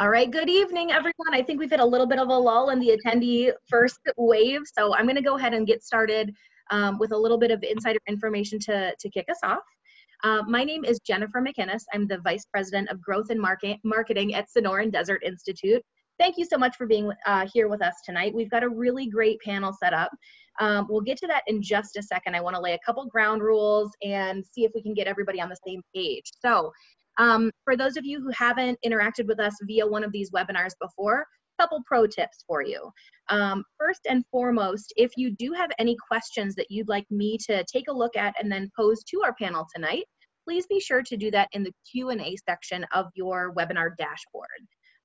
All right, good evening, everyone. I think we've hit a little bit of a lull in the attendee first wave, so I'm going to go ahead and get started um, with a little bit of insider information to, to kick us off. Uh, my name is Jennifer McInnes. I'm the Vice President of Growth and Market, Marketing at Sonoran Desert Institute. Thank you so much for being uh, here with us tonight. We've got a really great panel set up. Um, we'll get to that in just a second. I want to lay a couple ground rules and see if we can get everybody on the same page. So um, for those of you who haven't interacted with us via one of these webinars before, a couple pro tips for you. Um, first and foremost, if you do have any questions that you'd like me to take a look at and then pose to our panel tonight, please be sure to do that in the Q&A section of your webinar dashboard.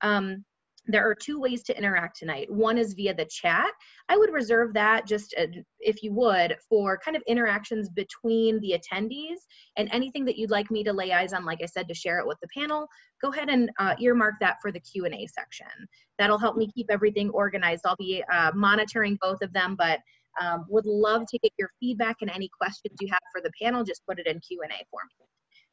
Um, there are two ways to interact tonight. One is via the chat. I would reserve that just uh, if you would for kind of interactions between the attendees and anything that you'd like me to lay eyes on, like I said, to share it with the panel, go ahead and uh, earmark that for the Q&A section. That'll help me keep everything organized. I'll be uh, monitoring both of them, but um, would love to get your feedback and any questions you have for the panel, just put it in Q&A for me.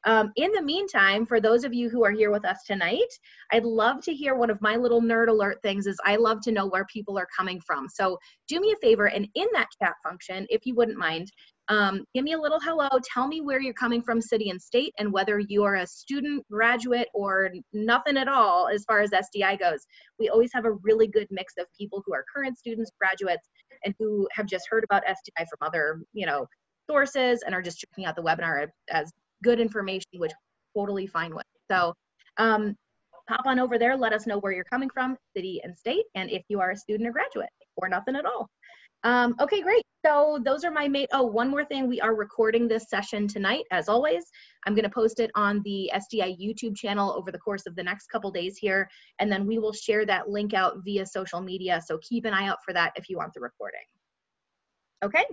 Um, in the meantime, for those of you who are here with us tonight, I'd love to hear one of my little nerd alert things is I love to know where people are coming from. So do me a favor and in that chat function, if you wouldn't mind, um, give me a little hello, tell me where you're coming from city and state and whether you are a student, graduate, or nothing at all as far as SDI goes. We always have a really good mix of people who are current students, graduates, and who have just heard about SDI from other, you know, sources and are just checking out the webinar as good information, which totally fine with. So um, pop on over there, let us know where you're coming from, city and state, and if you are a student or graduate or nothing at all. Um, okay, great. So those are my mate. Oh, one more thing. We are recording this session tonight, as always. I'm going to post it on the SDI YouTube channel over the course of the next couple days here, and then we will share that link out via social media. So keep an eye out for that if you want the recording. Okay,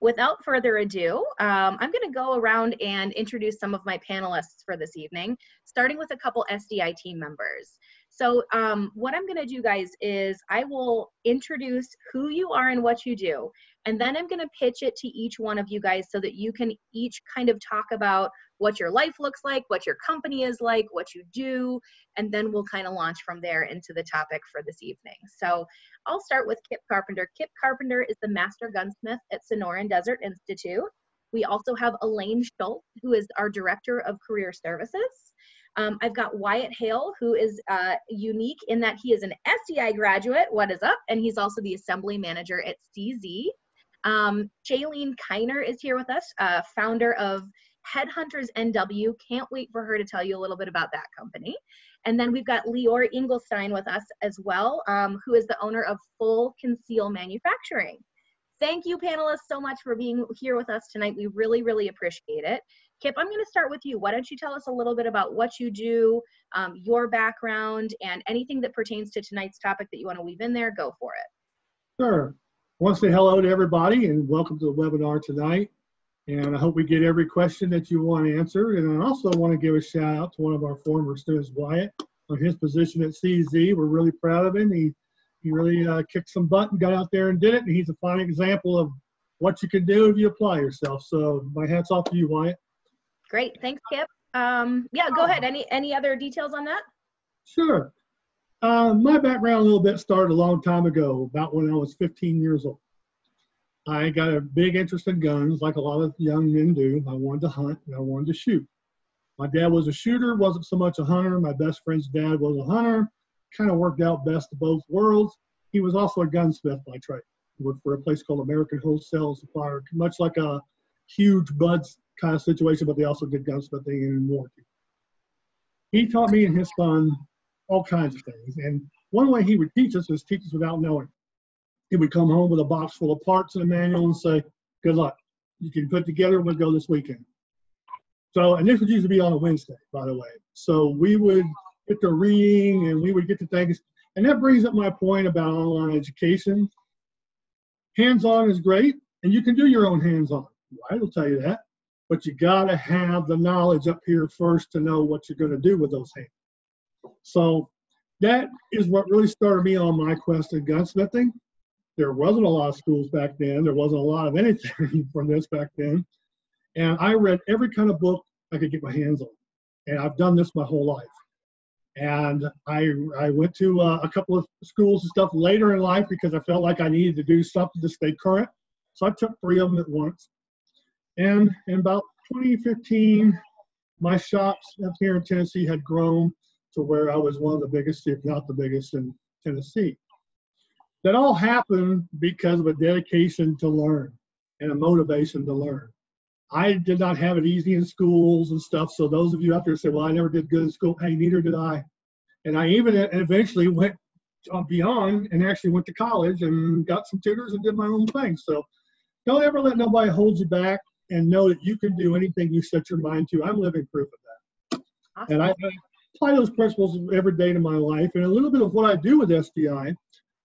without further ado, um, I'm going to go around and introduce some of my panelists for this evening, starting with a couple SDI team members. So um, what I'm going to do, guys, is I will introduce who you are and what you do, and then I'm going to pitch it to each one of you guys so that you can each kind of talk about what your life looks like, what your company is like, what you do, and then we'll kind of launch from there into the topic for this evening. So I'll start with Kip Carpenter. Kip Carpenter is the master gunsmith at Sonoran Desert Institute. We also have Alleyn Shultz, who is our director of career services. Um, I've got Wyatt Hale, who is uh, unique in that he is an SDI graduate. What is up? And he's also the assembly manager at CZ. Um, Shaylene Keiner is here with us, uh, founder of Headhunters NW. Can't wait for her to tell you a little bit about that company. And then we've got Leeor Englestein with us as well, um, who is the owner of Full Conceal Manufacturing. Thank you, panelists, so much for being here with us tonight. We really, really appreciate it. Kip, I'm going to start with you. Why don't you tell us a little bit about what you do, um, your background, and anything that pertains to tonight's topic that you want to weave in there? Go for it. Sure. Want to say hello to everybody and welcome to the webinar tonight. And I hope we get every question that you want answered. And I also want to give a shout out to one of our former students, Wyatt, on his position at CZ. We're really proud of him. He, he really uh, kicked some butt and got out there and did it. And he's a fine example of what you can do if you apply yourself. So my hat's off to you, Wyatt. Great. Thanks, Kip. Um, yeah, go ahead. Any, any other details on that? Sure. Uh, my background a little bit started a long time ago, about when I was 15 years old. I got a big interest in guns, like a lot of young men do. I wanted to hunt and I wanted to shoot. My dad was a shooter, wasn't so much a hunter. My best friend's dad was a hunter. Kind of worked out best of both worlds. He was also a gunsmith by trade. He worked for a place called American Wholesale Supplier, much like a huge Bud's kind of situation, but they also did gunsmithing and warranty. He taught me and his son all kinds of things. And one way he would teach us is teach us without knowing he would come home with a box full of parts and a manual and say, good luck. You can put together, we'll go this weekend. So, and this would usually be on a Wednesday, by the way. So we would get to reading and we would get to things. And that brings up my point about online education. Hands-on is great, and you can do your own hands-on. I will tell you that. But you gotta have the knowledge up here first to know what you're gonna do with those hands. So that is what really started me on my quest in gunsmithing there wasn't a lot of schools back then. There wasn't a lot of anything from this back then. And I read every kind of book I could get my hands on. And I've done this my whole life. And I, I went to uh, a couple of schools and stuff later in life because I felt like I needed to do something to stay current. So I took three of them at once. And in about 2015, my shops up here in Tennessee had grown to where I was one of the biggest, if not the biggest, in Tennessee. That all happened because of a dedication to learn and a motivation to learn. I did not have it easy in schools and stuff. So those of you out there say, "Well, I never did good in school," hey, neither did I. And I even eventually went beyond and actually went to college and got some tutors and did my own thing. So don't ever let nobody hold you back and know that you can do anything you set your mind to. I'm living proof of that. Awesome. And I, I apply those principles every day to my life. And a little bit of what I do with SDI,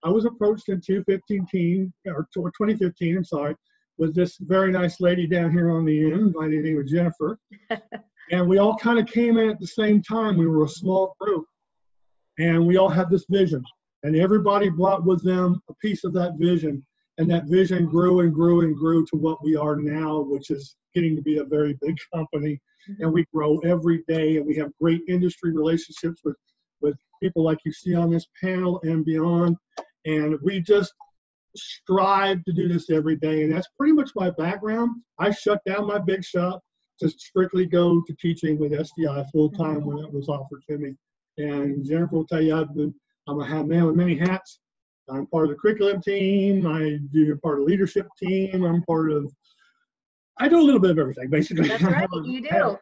I was approached in 2015 or 2015, I'm sorry, with this very nice lady down here on the end by the name of Jennifer. and we all kind of came in at the same time. We were a small group. And we all had this vision. And everybody brought with them a piece of that vision. And that vision grew and grew and grew to what we are now, which is getting to be a very big company. And we grow every day. And we have great industry relationships with, with people like you see on this panel and beyond. And we just strive to do this every day. And that's pretty much my background. I shut down my big shop to strictly go to teaching with SDI full time when it was offered to me. And Jennifer will tell you, I've been, I'm a man with many hats. I'm part of the curriculum team. I do part of the leadership team. I'm part of, I do a little bit of everything, basically. That's right, you do.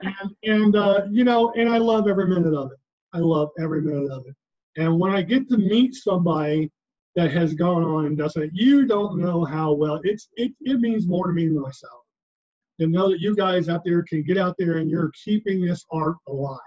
and, and uh, you know, and I love every minute of it. I love every minute of it. And when I get to meet somebody that has gone on and does it. You don't know how well it's it, it means more to me than myself. And know that you guys out there can get out there and you're keeping this art alive.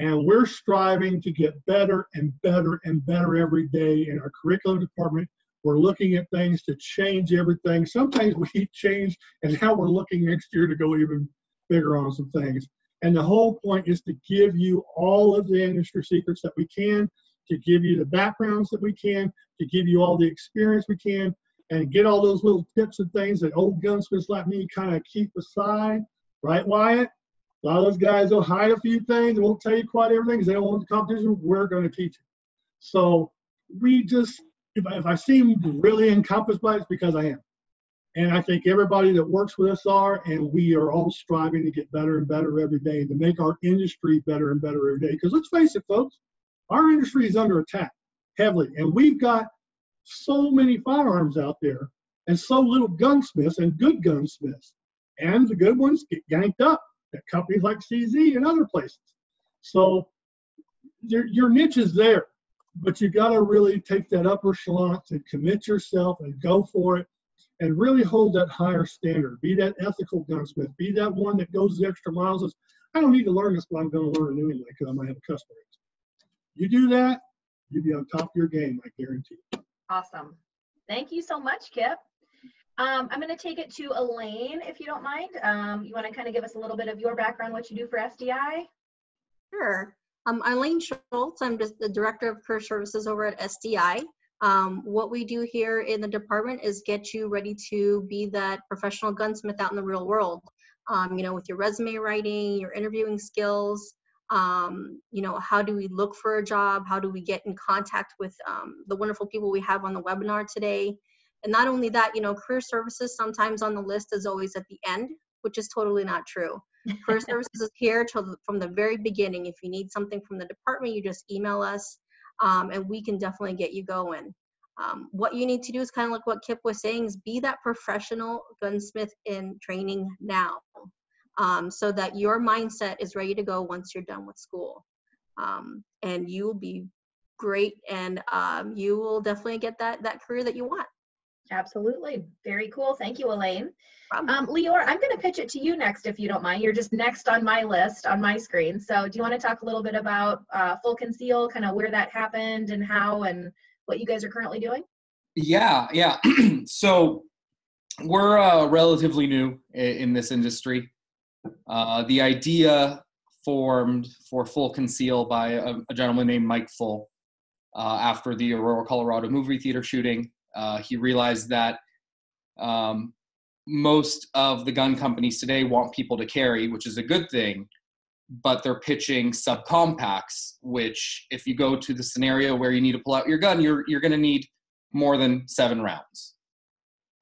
And we're striving to get better and better and better every day in our curriculum department. We're looking at things to change everything. Sometimes we change, and now we're looking next year to go even bigger on some things. And the whole point is to give you all of the industry secrets that we can to give you the backgrounds that we can, to give you all the experience we can, and get all those little tips and things that old gunsmiths like me kind of keep aside. Right, Wyatt? A lot of those guys will hide a few things and won't tell you quite everything because they don't want the competition. We're going to teach it. So we just, if I, if I seem really encompassed by it, it's because I am. And I think everybody that works with us are, and we are all striving to get better and better every day to make our industry better and better every day. Because let's face it, folks, our industry is under attack heavily, and we've got so many firearms out there and so little gunsmiths and good gunsmiths. And the good ones get yanked up at companies like CZ and other places. So your, your niche is there, but you got to really take that upper echelon and commit yourself and go for it and really hold that higher standard. Be that ethical gunsmith. Be that one that goes the extra miles. Says, I don't need to learn this, but I'm going to learn it anyway because I might have a customer. You do that, you'll be on top of your game, I guarantee. Awesome. Thank you so much, Kip. Um, I'm going to take it to Alleyn, if you don't mind. Um, you want to kind of give us a little bit of your background, what you do for SDI? Sure. Um, I'm Alleyn Shultz. I'm just the Director of Career Services over at SDI. Um, what we do here in the department is get you ready to be that professional gunsmith out in the real world. Um, you know, with your resume writing, your interviewing skills, um, you know how do we look for a job how do we get in contact with um, the wonderful people we have on the webinar today and not only that you know career services sometimes on the list is always at the end which is totally not true career services is here to, from the very beginning if you need something from the department you just email us um, and we can definitely get you going um, what you need to do is kind of like what kip was saying is be that professional gunsmith in training now um, so that your mindset is ready to go once you're done with school. Um, and you will be great and um, you will definitely get that, that career that you want. Absolutely. Very cool. Thank you, Alleyn. Um, Leeor, I'm going to pitch it to you next, if you don't mind. You're just next on my list on my screen. So do you want to talk a little bit about uh, Full Conceal, kind of where that happened and how and what you guys are currently doing? Yeah, yeah. so we're uh, relatively new in this industry. Uh, the idea formed for Full Conceal by a, a gentleman named Mike Full uh, after the Aurora, Colorado movie theater shooting. Uh, he realized that um, most of the gun companies today want people to carry, which is a good thing, but they're pitching subcompacts, which if you go to the scenario where you need to pull out your gun, you're you're going to need more than seven rounds.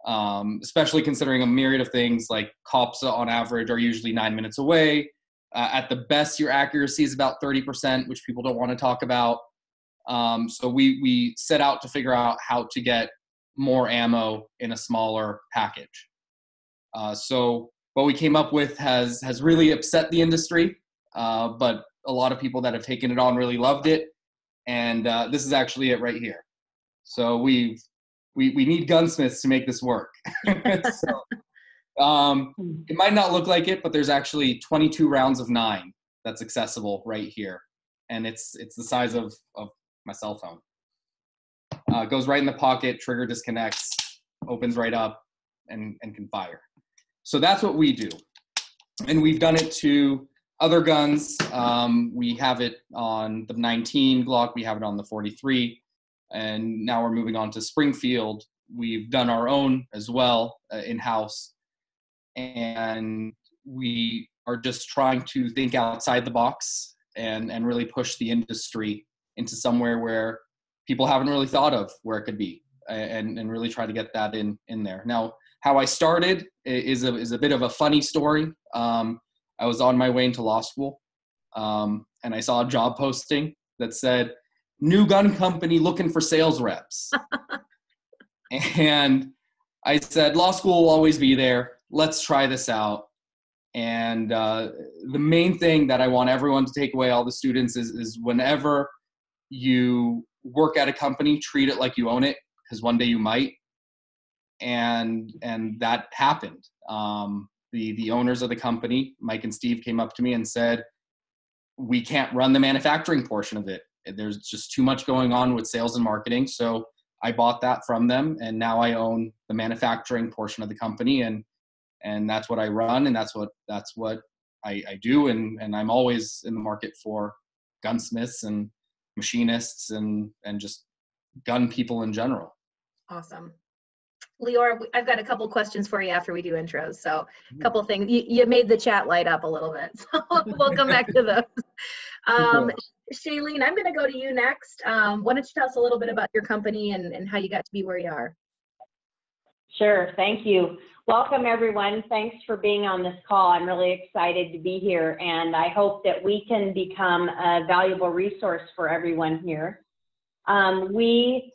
Um, especially considering a myriad of things like cops on average are usually nine minutes away. Uh, at the best, your accuracy is about 30%, which people don't want to talk about. Um, so we we set out to figure out how to get more ammo in a smaller package. Uh, so what we came up with has has really upset the industry, uh, but a lot of people that have taken it on really loved it, and uh, this is actually it right here. So we've we we need gunsmiths to make this work. so, um, it might not look like it, but there's actually 22 rounds of nine that's accessible right here, and it's it's the size of of my cell phone. Uh, goes right in the pocket, trigger disconnects, opens right up, and and can fire. So that's what we do. And we've done it to other guns. Um, we have it on the 19 Glock, we have it on the 43, and now we're moving on to Springfield. We've done our own as well uh, in house. And we are just trying to think outside the box and, and really push the industry into somewhere where people haven't really thought of where it could be and, and really try to get that in, in there. Now, how I started is a, is a bit of a funny story. Um, I was on my way into law school um, and I saw a job posting that said, new gun company looking for sales reps. and I said, law school will always be there. Let's try this out. And uh, the main thing that I want everyone to take away, all the students, is, is whenever you work at a company, treat it like you own it, because one day you might and and that happened. Um, the the owners of the company, Mike and Steve, came up to me and said, "We can't run the manufacturing portion of it. There's just too much going on with sales and marketing." So I bought that from them, and now I own the manufacturing portion of the company, and and that's what I run, and that's what that's what I, I do, and and I'm always in the market for gunsmiths and machinists and and just gun people in general. Awesome. Leora, I've got a couple questions for you after we do intros. So a mm-hmm. couple things. You, you made the chat light up a little bit. So we'll come back to those. Um, Shaylene, I'm going to go to you next. Um, why don't you tell us a little bit about your company and, and how you got to be where you are? Sure. Thank you. Welcome, everyone. Thanks for being on this call. I'm really excited to be here, and I hope that we can become a valuable resource for everyone here. Um, we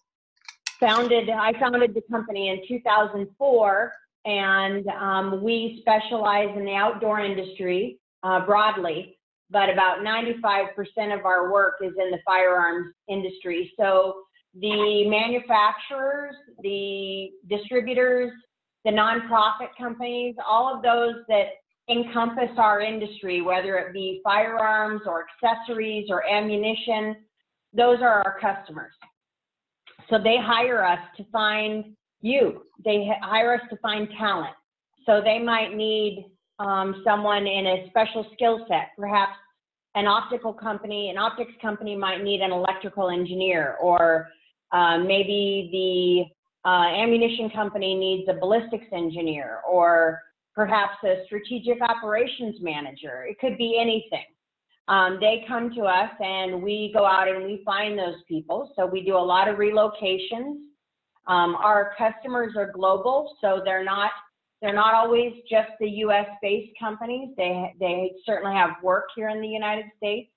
founded, I founded the company in 2004, and um, we specialize in the outdoor industry uh, broadly, but about 95% of our work is in the firearms industry. So the manufacturers, the distributors, the nonprofit companies, all of those that encompass our industry, whether it be firearms or accessories or ammunition, those are our customers. So they hire us to find you. They hire us to find talent. So they might need um, someone in a special skill set. Perhaps an optical company, an optics company might need an electrical engineer, or uh, maybe the uh, ammunition company needs a ballistics engineer, or perhaps a strategic operations manager. It could be anything um, they come to us and we go out and we find those people. So we do a lot of relocations. Um, our customers are global, so they're not they're not always just the U.S. based companies. They they certainly have work here in the United States.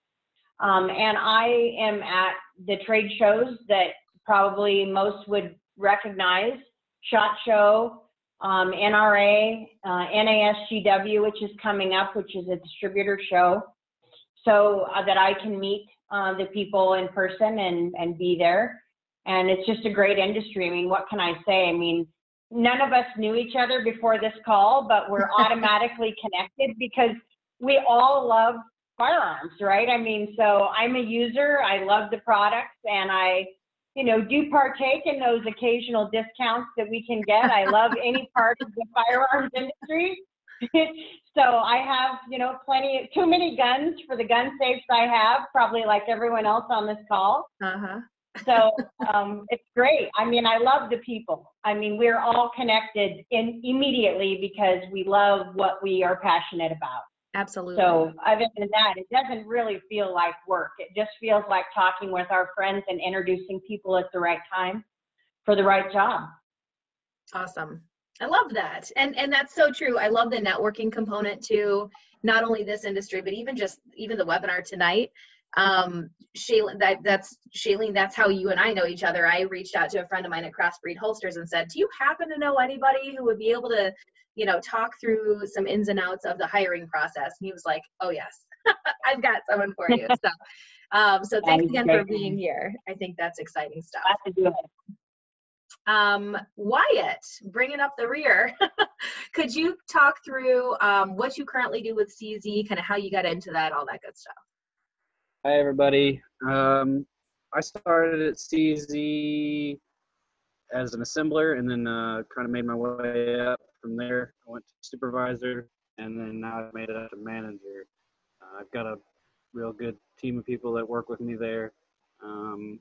Um, and I am at the trade shows that probably most would recognize: Shot Show, um, NRA, uh, NASGW, which is coming up, which is a distributor show so uh, that I can meet uh, the people in person and, and be there. And it's just a great industry. I mean, what can I say? I mean, none of us knew each other before this call, but we're automatically connected because we all love firearms, right? I mean, so I'm a user, I love the products, and I, you know, do partake in those occasional discounts that we can get. I love any part of the firearms industry. so I have, you know, plenty, too many guns for the gun safes I have, probably like everyone else on this call. Uh-huh. so um, it's great. I mean, I love the people. I mean, we're all connected in immediately because we love what we are passionate about. Absolutely. So other than that, it doesn't really feel like work. It just feels like talking with our friends and introducing people at the right time for the right job. Awesome. I love that. And and that's so true. I love the networking component too. Not only this industry, but even just even the webinar tonight. Um Shaylene, that that's Shaylene, that's how you and I know each other. I reached out to a friend of mine at Crossbreed Holsters and said, Do you happen to know anybody who would be able to, you know, talk through some ins and outs of the hiring process? And he was like, Oh yes, I've got someone for you. So um so thanks again for being here. I think that's exciting stuff. Glad to do it. Um, Wyatt, bringing up the rear, could you talk through um, what you currently do with CZ, kind of how you got into that, all that good stuff? Hi, everybody. Um, I started at CZ as an assembler and then uh, kind of made my way up from there. I went to supervisor and then now I've made it up to manager. Uh, I've got a real good team of people that work with me there. Um,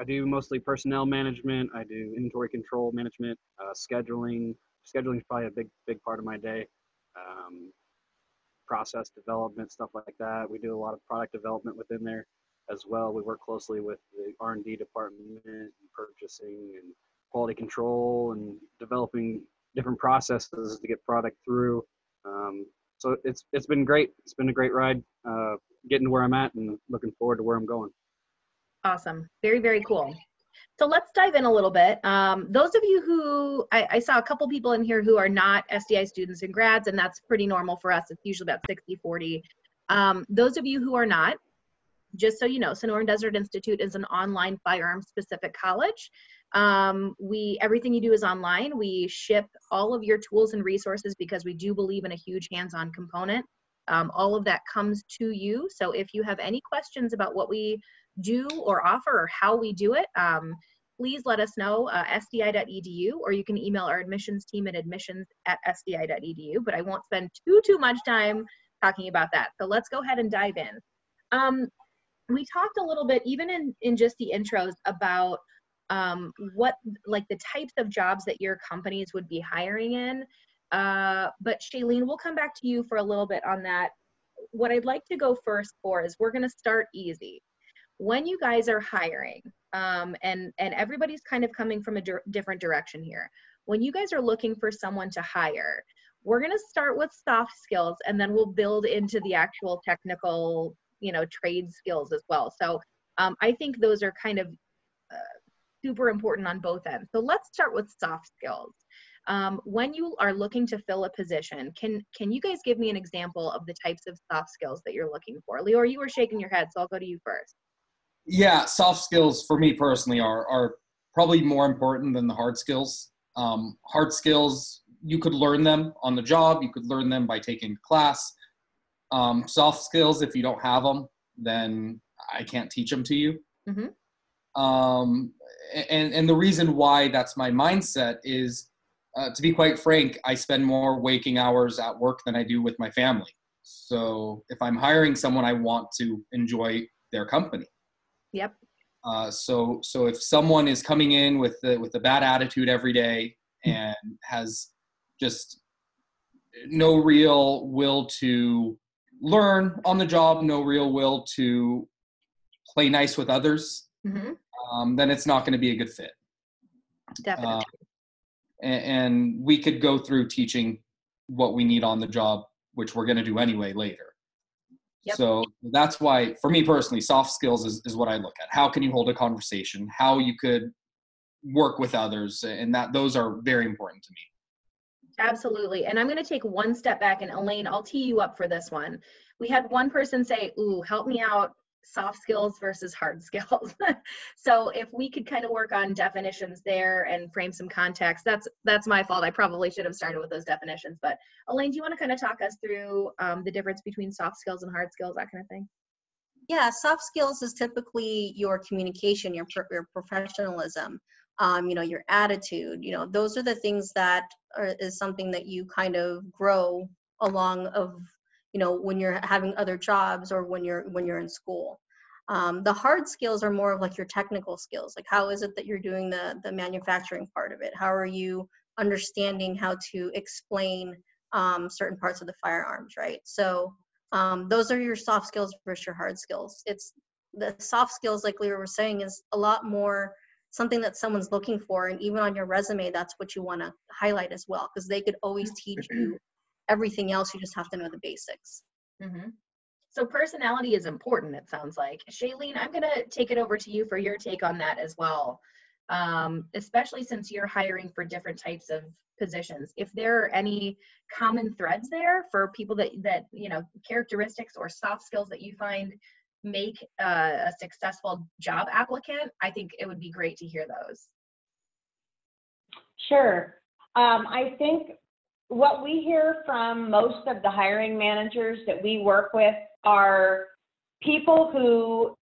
I do mostly personnel management. I do inventory control management, uh, scheduling. Scheduling is probably a big, big part of my day. Um, process development, stuff like that. We do a lot of product development within there as well. We work closely with the R&D department and purchasing and quality control and developing different processes to get product through. Um, so it's it's been great. It's been a great ride uh, getting to where I'm at and looking forward to where I'm going. Awesome. Very, very cool. So let's dive in a little bit. Um, those of you who, I, I, saw a couple people in here who are not SDI students and grads, and that's pretty normal for us. It's usually about 60, 40. Um, those of you who are not, just so you know, Sonoran Desert Institute is an online firearm specific college. Um, we everything you do is online. We ship all of your tools and resources because we do believe in a huge hands-on component. Um, all of that comes to you. So if you have any questions about what we do or offer or how we do it, um, please let us know, uh, sdi.edu, or you can email our admissions team at admissions at sdi.edu, but I won't spend too, too much time talking about that. So let's go ahead and dive in. Um, we talked a little bit, even in, in just the intros, about um, what, like the types of jobs that your companies would be hiring in. Uh, but Shaylene, we'll come back to you for a little bit on that. What I'd like to go first for is we're going to start easy when you guys are hiring, um, and and everybody's kind of coming from a di different direction here. When you guys are looking for someone to hire, we're going to start with soft skills, and then we'll build into the actual technical, you know, trade skills as well. So um, I think those are kind of uh, super important on both ends. So let's start with soft skills. Um, when you are looking to fill a position, can can you guys give me an example of the types of soft skills that you're looking for? Leo, you were shaking your head, so I'll go to you first yeah, soft skills for me personally are are probably more important than the hard skills. Um, hard skills you could learn them on the job. You could learn them by taking class. Um, soft skills, if you don't have them, then I can't teach them to you. Mm-hmm. Um, and and the reason why that's my mindset is, uh, to be quite frank, I spend more waking hours at work than I do with my family. So if I'm hiring someone, I want to enjoy their company. Yep. Uh, so so if someone is coming in with the, with a bad attitude every day and has just no real will to learn on the job, no real will to play nice with others, mm-hmm. Um, then it's not going to be a good fit. Definitely. Uh, and, and we could go through teaching what we need on the job, which we're going to do anyway later. Yep. So that's why, for me personally, soft skills is, is what I look at. How can you hold a conversation? How you could work with others, and that those are very important to me. Absolutely. And I'm going to take one step back, and Alleyn, I'll tee you up for this one. We had one person say, Ooh, help me out soft skills versus hard skills. so if we could kind of work on definitions there and frame some context, that's that's my fault. I probably should have started with those definitions. But Alleyn, do you want to kind of talk us through um, the difference between soft skills and hard skills, that kind of thing? Yeah, soft skills is typically your communication, your your professionalism, um, you know, your attitude. You know, those are the things that are, is something that you kind of grow along of you know when you're having other jobs or when you're when you're in school um, the hard skills are more of like your technical skills like how is it that you're doing the the manufacturing part of it how are you understanding how to explain um, certain parts of the firearms, right? So um, those are your soft skills versus your hard skills. It's the soft skills, like Leah was saying, is a lot more something that someone's looking for. And even on your resume, that's what you want to highlight as well, because they could always teach you everything else. You just have to know the basics. hmm So personality is important, it sounds like. Shaylene, I'm going to take it over to you for your take on that as well. Um, especially since you're hiring for different types of positions. If there are any common threads there for people that, that you know, characteristics or soft skills that you find make uh, a successful job applicant, I think it would be great to hear those. Sure. Um, I think what we hear from most of the hiring managers that we work with are people who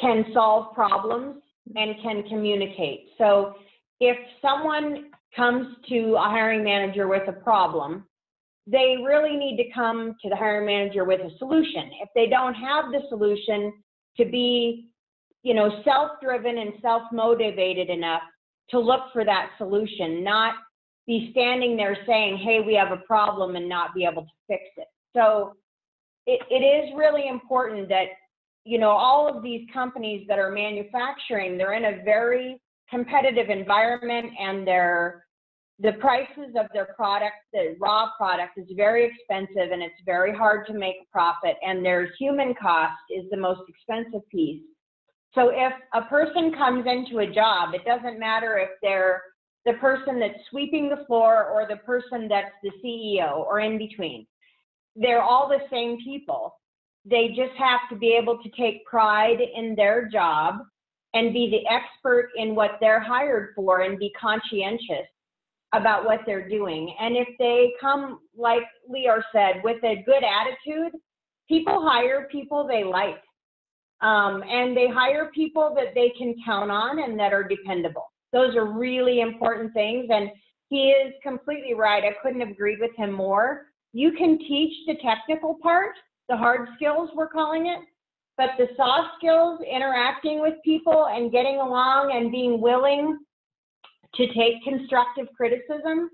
can solve problems and can communicate. So if someone comes to a hiring manager with a problem, they really need to come to the hiring manager with a solution. If they don't have the solution, to be, you know, self-driven and self-motivated enough to look for that solution, not be standing there saying, hey, we have a problem and not be able to fix it. So it, it is really important that, you know, all of these companies that are manufacturing, they're in a very competitive environment and they're the prices of their product, the raw product is very expensive and it's very hard to make a profit and their human cost is the most expensive piece. So if a person comes into a job, it doesn't matter if they're the person that's sweeping the floor or the person that's the CEO or in between. They're all the same people. They just have to be able to take pride in their job and be the expert in what they're hired for and be conscientious about what they're doing. And if they come, like Leeor said, with a good attitude, people hire people they like. Um, and they hire people that they can count on and that are dependable. Those are really important things. And he is completely right. I couldn't have agreed with him more. You can teach the technical part, the hard skills, we're calling it, but the soft skills, interacting with people and getting along and being willing to take constructive criticism,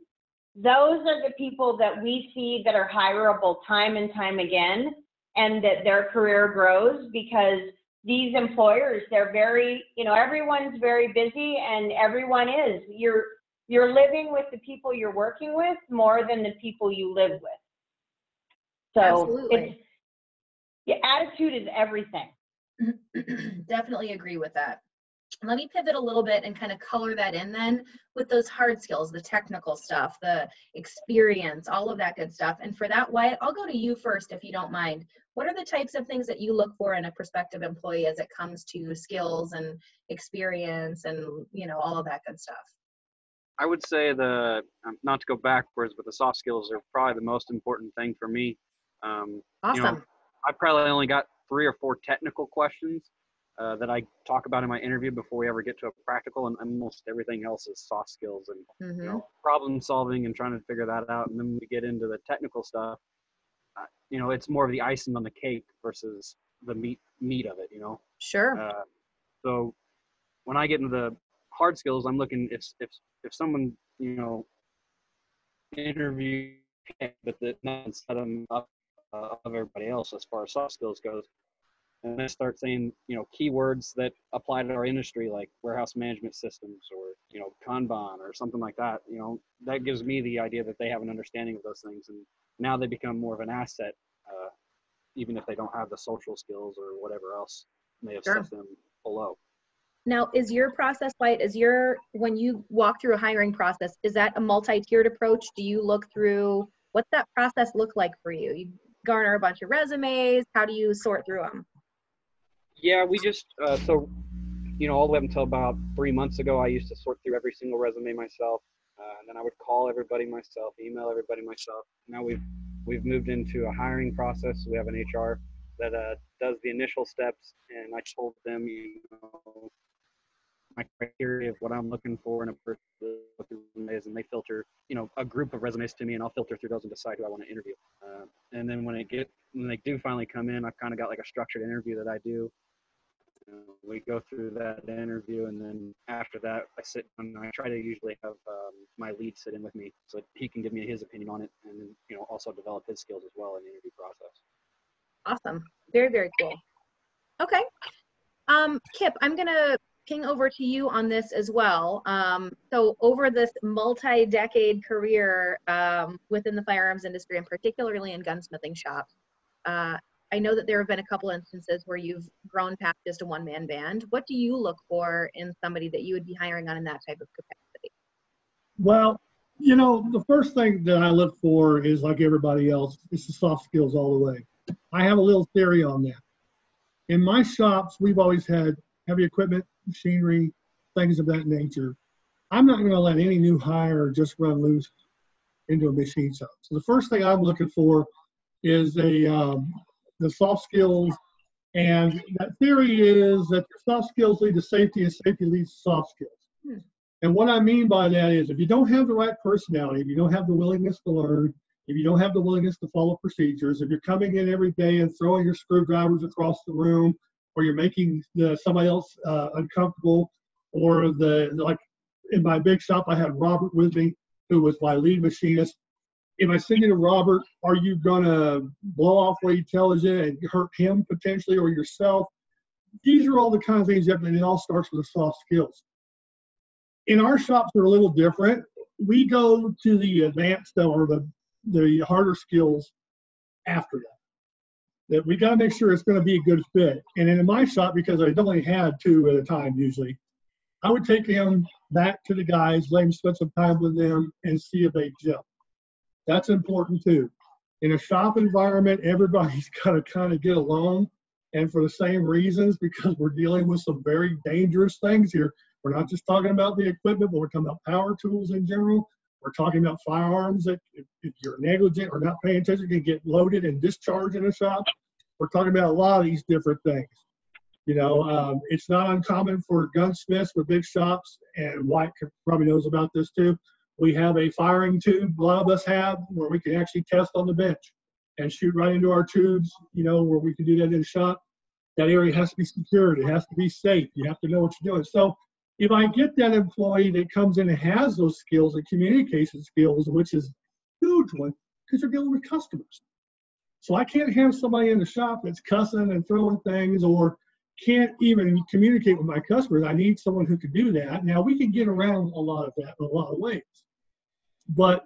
those are the people that we see that are hireable time and time again and that their career grows because these employers they're very you know everyone's very busy and everyone is you're you're living with the people you're working with more than the people you live with so Absolutely. it's yeah, attitude is everything Definitely agree with that. Let me pivot a little bit and kind of color that in then with those hard skills, the technical stuff, the experience, all of that good stuff. And for that, Wyatt, I'll go to you first if you don't mind. What are the types of things that you look for in a prospective employee as it comes to skills and experience and you know all of that good stuff? I would say the um, not to go backwards, but the soft skills are probably the most important thing for me. Um, Awesome. You know, I probably only got three or four technical questions uh, that I talk about in my interview before we ever get to a practical, and almost everything else is soft skills and hmm you know problem solving and trying to figure that out. And then we get into the technical stuff. Uh, you know, it's more of the icing on the cake versus the meat meat of it. You know. Sure. Uh, so when I get into the hard skills, I'm looking if if if someone you know interview, but that not set them up uh, of everybody else as far as soft skills goes, and I start saying you know keywords that apply to our industry like warehouse management systems or you know Kanban or something like that. You know that gives me the idea that they have an understanding of those things, and now they become more of an asset. Uh, even if they don't have the social skills or whatever else may have Sure. set them below. Now, is your process, Wyatt, is your, when you walk through a hiring process, is that a multi-tiered approach? Do you look through, what's that process look like for you? You garner a bunch of resumes, how do you sort through them? Yeah, we just uh, so you know all the way up until about three months ago, I used to sort through every single resume myself, uh, and then I would call everybody myself, email everybody myself. Now we've we've moved into a hiring process. We have an HR that uh, does the initial steps, and I told them you know my criteria of what I'm looking for in a person is, and they filter you know a group of resumes to me, and I'll filter through those and decide who I want to interview. Uh, and then when it get when they do finally come in, I've kind of got like a structured interview that I do know, we go through that interview, and then after that, I sit and I try to usually have um, my lead sit in with me so he can give me his opinion on it, and then you know also develop his skills as well in the interview process. Awesome. Very, very cool. Okay. Um, Kip, I'm to ping over to you on this as well. Um, so over this multi-decade career um, within the firearms industry and particularly in gunsmithing shops, uh, I know that there have been a couple instances where you've grown past just a one-man band. What do you look for in somebody that you would be hiring on in that type of capacity? Well, you know, the first thing that I look for is like everybody else, it's the soft skills all the way. I have a little theory on that. In my shops, we've always had heavy equipment, machinery, things of that nature. I'm not going to let any new hire just run loose into a machine shop. So the first thing I'm looking for is a um, the soft skills, and that theory is that soft skills lead to safety, and safety leads to soft skills. Hmm. And what I mean by that is, if you don't have the right personality, if you don't have the willingness to learn, if you don't have the willingness to follow procedures, if you're coming in every day and throwing your screwdrivers across the room, or you're making the, somebody else uh, uncomfortable, or the like in my big shop, I had Robert with me, who was my lead machinist. If I send you to Robert, are you gonna blow off tells you and hurt him potentially or yourself? These are all the kind of things that, and it all starts with the soft skills. In our shops, they're a little different. We go to the advanced or the the harder skills after that. That we got to make sure it's going to be a good fit. And in my shop, because I only had two at a time usually, I would take him back to the guys, let him spend some time with them, and see if they gel. That's important too. In a shop environment, everybody's got to kind of get along, and for the same reasons, because we're dealing with some very dangerous things here. We're not just talking about the equipment, but we're talking about power tools in general. We're talking about firearms that if, you're negligent or not paying attention, can get loaded and discharged in a shop. We're talking about a lot of these different things. You know, um, it's not uncommon for gunsmiths with big shops, and Wyatt probably knows about this too. We have a firing tube, a lot of us have, where we can actually test on the bench and shoot right into our tubes, you know, where we can do that in a shop. That area has to be secured, it has to be safe, you have to know what you're doing. So if I get that employee that comes in and has those skills and communication skills, which is huge one, because you're dealing with customers. So I can't have somebody in the shop that's cussing and throwing things or can't even communicate with my customers. I need someone who can do that. Now we can get around a lot of that in a lot of ways, but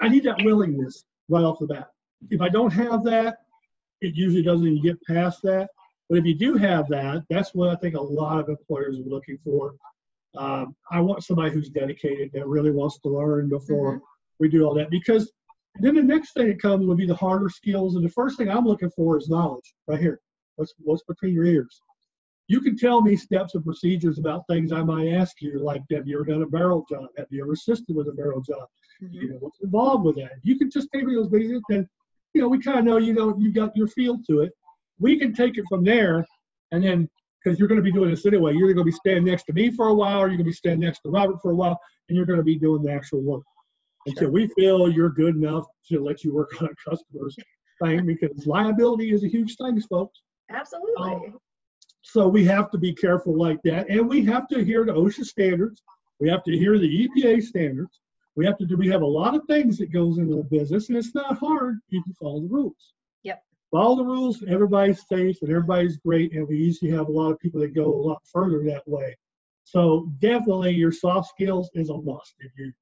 I need that willingness right off the bat. If I don't have that, it usually doesn't even get past that. But if you do have that, that's what I think a lot of employers are looking for. Um, I want somebody who's dedicated that really wants to learn before Mhm. we do all that. Because then the next thing that comes will be the harder skills, and the first thing I'm looking for is knowledge. Right here, what's what's between your ears. You can tell me steps and procedures about things I might ask you, like have you ever done a barrel job? Have you ever assisted with a barrel job? Mhm. You know what's involved with that. You can just take me those basics, and you know we kind of know you know you got your feel to it we can take it from there and then because you're going to be doing this anyway you're going to be standing next to me for a while or you're going to be standing next to robert for a while and you're going to be doing the actual work until we feel you're good enough to let you work on a customer's thing because liability is a huge thing folks Absolutely. Um, so we have to be careful like that. And we have to adhere to osha standards. We have to adhere to the epa standards. We have to do we have a lot of things that goes into the business and it's not hard. You follow the rules. Yep. follow the rules. Everybody's safe and everybody's great and we usually have a lot of people that go a lot further that way. So definitely your soft skills is a must if you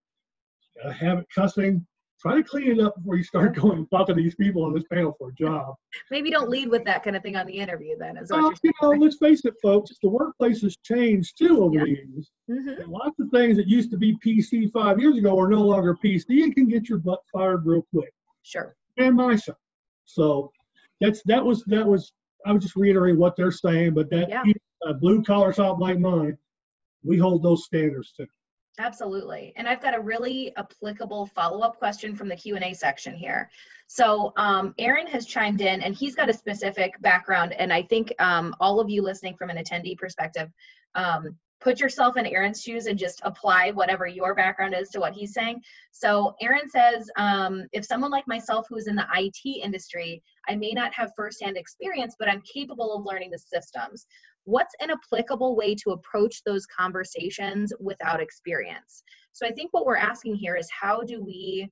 uh, have it cussing try to clean it up before you start going and talking to these people on this panel for a job Maybe don't lead with that kind of thing on the interview then, is well, you're know, let's face it, folks, the workplace has changed too over Yeah. the years. Mhm. Lots of things that used to be PC five years ago are no longer PC and can get your butt fired real quick. Sure. And my shop. So that's that was that was I was just reiterating what they're saying, but that Yeah. a blue collar shop like mine, we hold those standards too. Absolutely. And I've got a really applicable follow-up question from the Q&A section here. So um, Aaron has chimed in and he's got a specific background and I think um, all of you listening from an attendee perspective um, put yourself in Aaron's shoes and just apply whatever your background is to what he's saying. So Aaron says, um, if someone like myself who's in the IT industry, I may not have firsthand experience, but I'm capable of learning the systems. What's an applicable way to approach those conversations without experience? So I think what we're asking here is how do we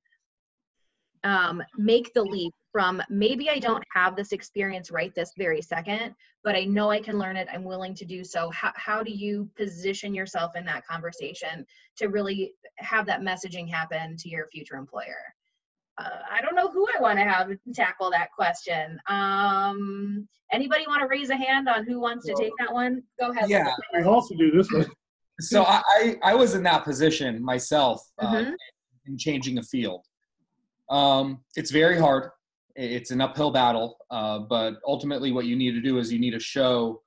um, make the leap from maybe I don't have this experience right this very second, but I know I can learn it. I'm willing to do so. How, how do you position yourself in that conversation to really have that messaging happen to your future employer? Uh, I don't know who I want to have tackle that question. Um, anybody want to raise a hand on who wants to take that one? Go ahead. Yeah. I also do this one. So I, I, I was in that position myself uh, Mhm. in changing a field. Um, it's very hard. It's an uphill battle, uh, but ultimately, what you need to do is you need to show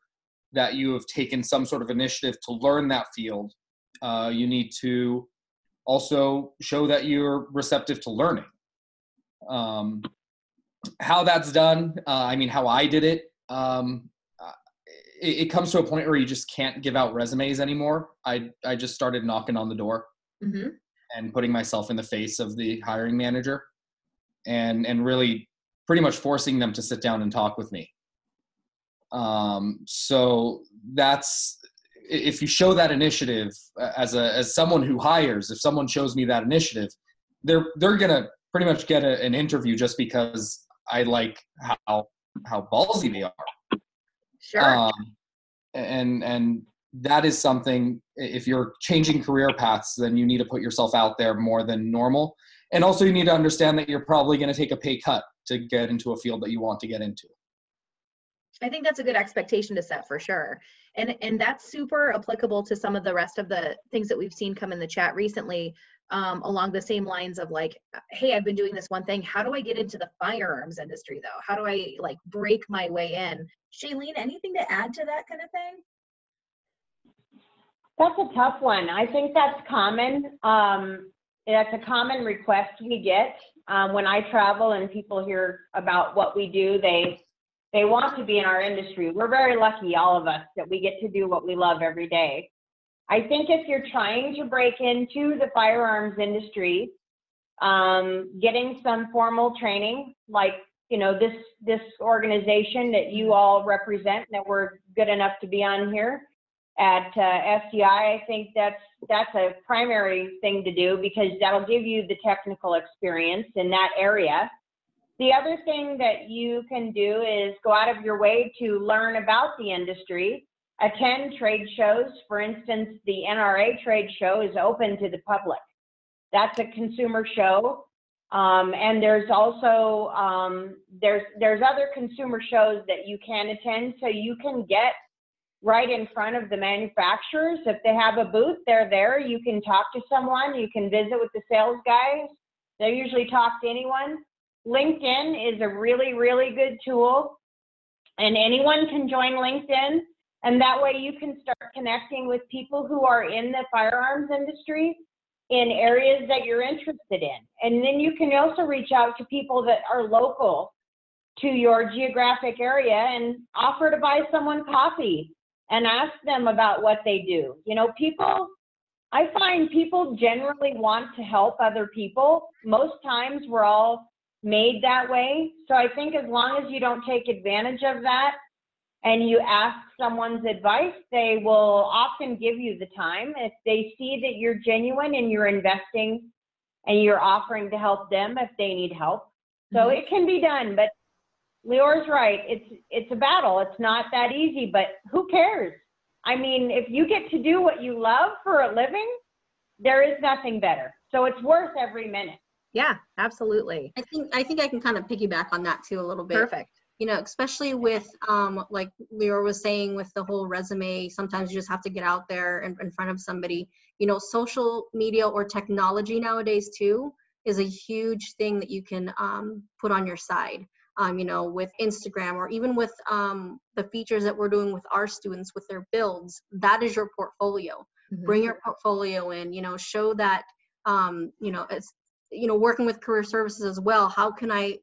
that you have taken some sort of initiative to learn that field. Uh, you need to also show that you're receptive to learning. Um, how that's done, uh, I mean, how I did it, um, uh, it, it comes to a point where you just can't give out resumes anymore. I, I just started knocking on the door hmm and putting myself in the face of the hiring manager and and really pretty much forcing them to sit down and talk with me um, so that's if you show that initiative uh, as a as someone who hires if someone shows me that initiative they're they're gonna pretty much get a, an interview just because i like how how ballsy they are Sure. um, and and that is something if you're changing career paths then you need to put yourself out there more than normal and also you need to understand that you're probably going to take a pay cut to get into a field that you want to get into I think that's a good expectation to set for sure. And and that's super applicable to some of the rest of the things that we've seen come in the chat recently um, along the same lines of like, hey, I've been doing this one thing. How do I get into the firearms industry though? How do I like break my way in? Shaylene, anything to add to that kind of thing? That's a tough one. I think that's common. Um, that's a common request we get. Um, when I travel and people hear about what we do, they, they want to be in our industry. We're very lucky, all of us, that we get to do what we love every day. I think if you're trying to break into the firearms industry, um, getting some formal training, like, you know, this, this organization that you all represent, that we're good enough to be on here, at uh, SDI, I think that's that's a primary thing to do because that'll give you the technical experience in that area. The other thing that you can do is go out of your way to learn about the industry, attend trade shows. For instance, the NRA trade show is open to the public. That's a consumer show. Um, and there's also um, there's there's other consumer shows that you can attend, so you can get right in front of the manufacturers. If they have a booth, they're there. You can talk to someone. You can visit with the sales guys. They usually talk to anyone. LinkedIn is a really, really good tool, and anyone can join LinkedIn. And that way you can start connecting with people who are in the firearms industry in areas that you're interested in. And then you can also reach out to people that are local to your geographic area and offer to buy someone coffee and ask them about what they do. You know, people, I find people generally want to help other people. Most times we're all made that way. So I think as long as you don't take advantage of that and you ask someone's advice, they will often give you the time. If they see that you're genuine and you're investing and you're offering to help them if they need help. So Mhm. it can be done, but Leeor's right. It's it's a battle. It's not that easy, but who cares? I mean, if you get to do what you love for a living, there is nothing better. So it's worth every minute. Yeah, absolutely. I think I think I can kind of piggyback on that too a little bit. Perfect. You know, especially with um like Leora was saying with the whole resume, sometimes you just have to get out there in, in front of somebody. You know, social media or technology nowadays too is a huge thing that you can um, put on your side. Um, you know, with Instagram or even with um, the features that we're doing with our students with their builds, that is your portfolio Mhm. bring your portfolio in you know show that um, you know it's you know working with career services as well how can i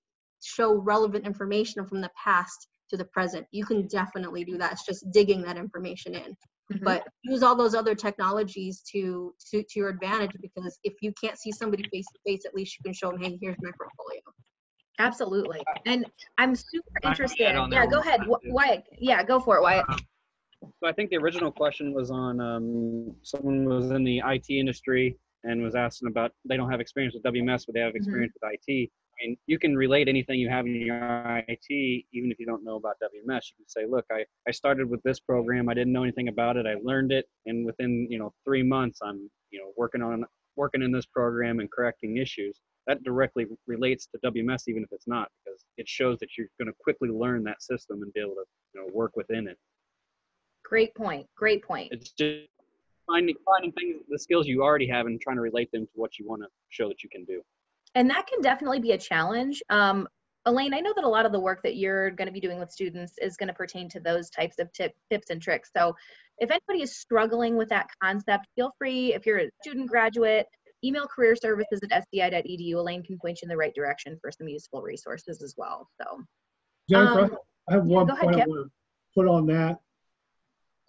show relevant information from the past to the present you can definitely do that it's just digging that information in Mhm. but use all those other technologies to, to to your advantage because if you can't see somebody face to face at least you can show them hey here's my portfolio Absolutely. And I'm super I interested. Yeah, go ahead. Wyatt. Yeah, go for it, Wyatt. So I think the original question was on um, someone was in the IT industry and was asking about they don't have experience with WMS, but they have experience with IT. Mean, you can relate anything you have in your IT, even if you don't know about WMS. You can say, look, I, I started with this program. I didn't know anything about it. I learned it, and within you know three months, I'm you know working on working in this program and correcting issues. That directly relates to WMS, even if it's not, because it shows that you're going to quickly learn that system and be able to you know work within it. Great point. Great point. It's just finding finding things, the skills you already have, and trying to relate them to what you want to show that you can do. And that can definitely be a challenge. Um, Alleyn, I know that a lot of the work that you're going to be doing with students is going to pertain to those types of tip, tips and tricks. So if anybody is struggling with that concept, feel free, if you're a student graduate, email career services at sdi.edu. Alleyn can point you in the right direction for some useful resources as well. So Jennifer, Um, I have yeah, one ahead, point I want to put on that.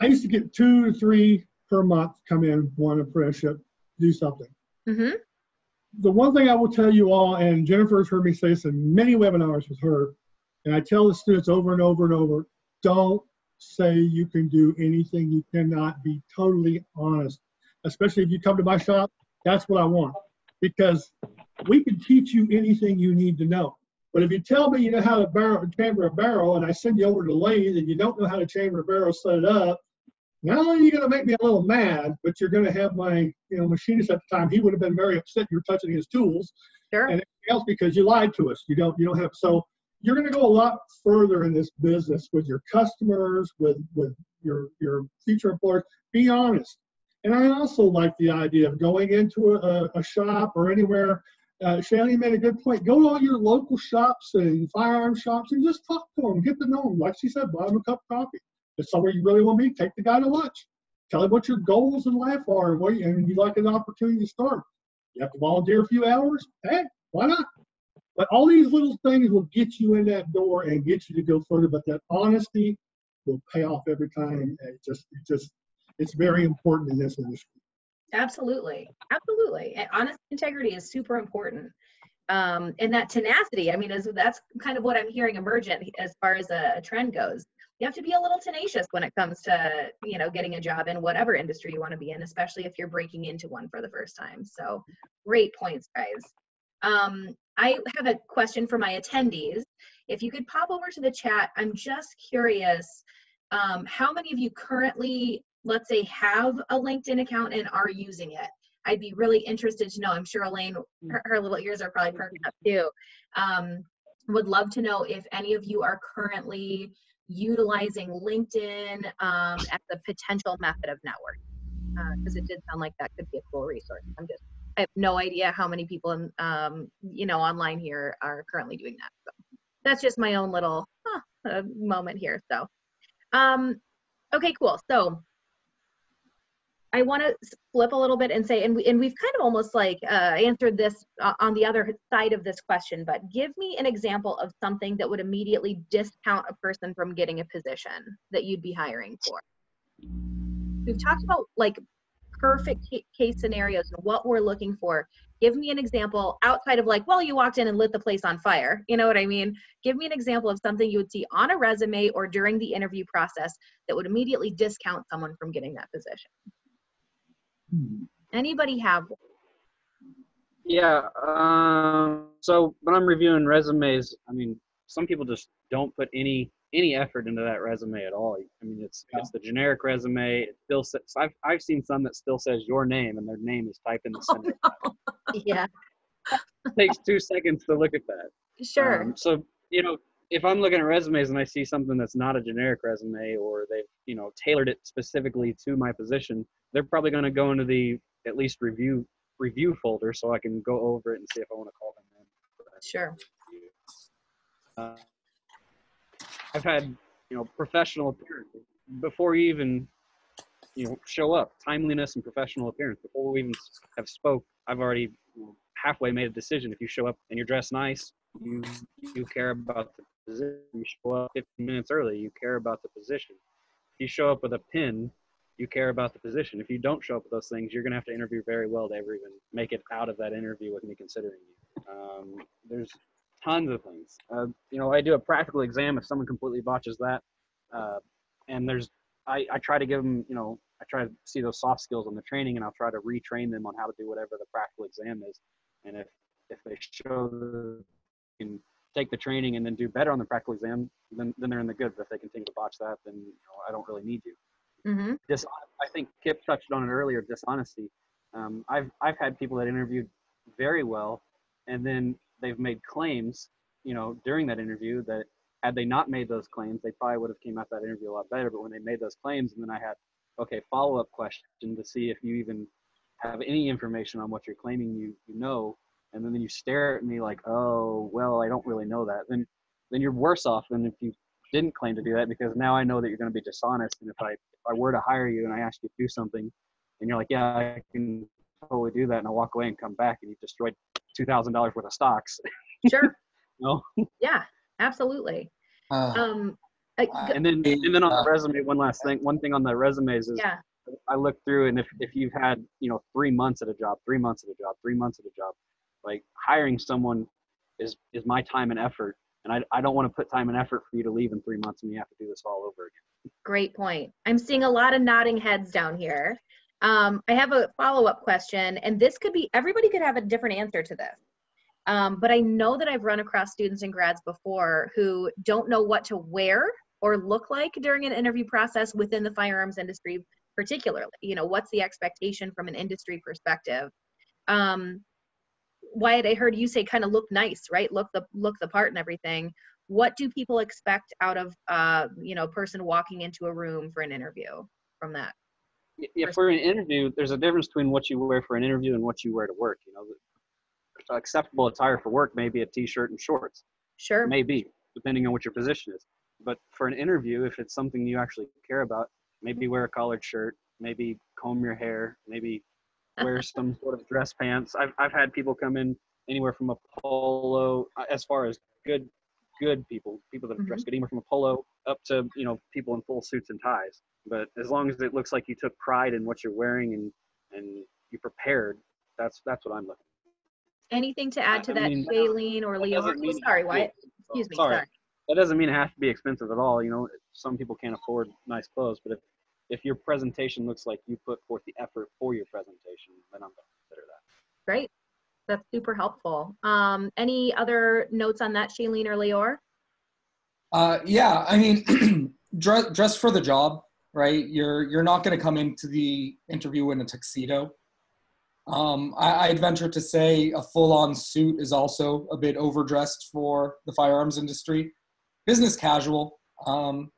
I used to get two to three per month come in, one apprenticeship, do something. mhm. The one thing I will tell you all, and Jennifer has heard me say this in many webinars with her, and I tell the students over and over and over, don't say you can do anything you cannot. Be totally honest. Especially if you come to my shop, that's what I want. Because we can teach you anything you need to know. But if you tell me you know how to barrel, chamber a barrel and I send you over to lathe and you don't know how to chamber a barrel, set it up, not only are you going to make me a little mad, but you're going to have my you know machinist at the time. He would have been very upset you're touching his tools Sure. and everything else because you lied to us. You don't you don't have so you're going to go a lot further in this business with your customers, with with your your future employers. Be honest. And I also like the idea of going into a, a shop or anywhere. Uh, Shaylene made a good point. Go to all your local shops and firearm shops and just talk to them, get to know them. Like she said, buy them a cup of coffee. It's somewhere you really want to be, take the guy to lunch. Tell him what your goals in life are and what you, and you'd like an opportunity to start. You have to volunteer a few hours. Hey, why not? But all these little things will get you in that door and get you to go further. But that honesty will pay off every time. It just, it just, it's very important in this industry. Absolutely. Absolutely. And honest integrity is super important. Um, and that tenacity, I mean, is that's kind of what I'm hearing emergent as far as a trend goes. You have to be a little tenacious when it comes to, you know, getting a job in whatever industry you want to be in, especially if you're breaking into one for the first time. So great points, guys. Um, I have a question for my attendees. If you could pop over to the chat, I'm just curious, um, how many of you currently let's say have a LinkedIn account and are using it. I'd be really interested to know. I'm sure Alleyn, her, her little ears are probably perking up too. Um, would love to know if any of you are currently utilizing LinkedIn um, as a potential method of networking, because it did sound like that could be a cool resource. I'm just, I have no idea how many people, in, um, you know, online here are currently doing that. So that's just my own little huh, uh, moment here. So, um, okay, cool. So I want to flip a little bit and say, and, we, and we've kind of almost like uh, answered this uh, on the other side of this question, but give me an example of something that would immediately discount a person from getting a position that you'd be hiring for. We've talked about like perfect case scenarios and what we're looking for. Give me an example outside of like, well, you walked in and lit the place on fire. You know what I mean? Give me an example of something you would see on a resume or during the interview process that would immediately discount someone from getting that position. Anybody have Yeah. Um, so when I'm reviewing resumes, I mean, some people just don't put any any effort into that resume at all. I mean, it's it's the generic resume. It still says I've I've seen some that still says your name and their name is typed in the Oh, center. yeah It takes two seconds to look at that. sure Um, so you know, if I'm looking at resumes and I see something that's not a generic resume or they've you know tailored it specifically to my position, they're probably going to go into the at least review review folder so I can go over it and see if I want to call them in. sure. Uh, I've had you know professional appearance before you even you know show up. Timeliness and professional appearance before we even have spoke. I've already halfway made a decision. If you show up and you're dressed nice, you you care about the position. You show up 15 minutes early, you care about the position. If you show up with a pin you care about the position. If you don't show up with those things, you're going to have to interview very well to ever even make it out of that interview with me considering you. Um, there's tons of things. Uh, you know, I do a practical exam if someone completely botches that, uh, and there's I, I try to give them, you know, I try to see those soft skills on the training, and I'll try to retrain them on how to do whatever the practical exam is. And if if they show can take the training and then do better on the practical exam, then then they're in the good. But if they continue to botch that, then you know, I don't really need you Mm-hmm. I think Kip touched on it earlier, dishonesty. Um, I've I've had people that interviewed very well, and then they've made claims, you know, during that interview that had they not made those claims, they probably would have came out that interview a lot better. But when they made those claims, and then I had, okay, follow up question to see if you even have any information on what you're claiming you you know, and then you stare at me like, oh, well, I don't really know that. Then then you're worse off than if you didn't claim to do that because now I know that you're going to be dishonest. And if I if I were to hire you and I ask you to do something, and you're like, yeah, I can totally do that, and I walk away and come back and you destroyed two thousand dollars worth of stocks. Sure. No. Yeah, absolutely. Uh, Um, I- Uh, And then and then on the resume, one last thing. One thing on the resumes is yeah, I look through and if if you've had you know three months at a job, three months at a job, three months at a job, like hiring someone is is my time and effort, and I I don't want to put time and effort for you to leave in three months and you have to do this all over again. great point. I'm seeing a lot of nodding heads down here. Um, I have a follow-up question, and this could be everybody could have a different answer to this. Um, but I know that I've run across students and grads before who don't know what to wear or look like during an interview process within the firearms industry, particularly. You know, what's the expectation from an industry perspective? Um, Wyatt, I heard you say kind of look nice, right? Look the look the part and everything. What do people expect out of uh, you know, person walking into a room for an interview from that? Yeah, for an interview, there's a difference between what you wear for an interview and what you wear to work. You know, acceptable attire for work may be a t-shirt and shorts. Sure. maybe depending on what your position is but for an interview if it's something you actually care about maybe wear a collared shirt maybe comb your hair maybe wear some sort of dress pants I've, I've had people come in anywhere from a polo uh, as far as good good people people that have dressed good anywhere from a polo up to you know people in full suits and ties but as long as it looks like you took pride in what you're wearing and and you prepared that's that's what i'm looking Anything to add to I that, mean, Shaylene or Leo? Oh, sorry, Wyatt. Excuse me. sorry. Sorry. that doesn't mean it has to be expensive at all. You know, some people can't afford nice clothes, but if if your presentation looks like you put forth the effort for your presentation, then I'm going to consider that. Great. That's super helpful. Um, any other notes on that, Shaylene or Leeor? Uh, yeah, I mean, dress dress for the job, right? You're you're not going to come into the interview in a tuxedo. Um, I, I'd venture to say a full-on suit is also a bit overdressed for the firearms industry. Business casual, um,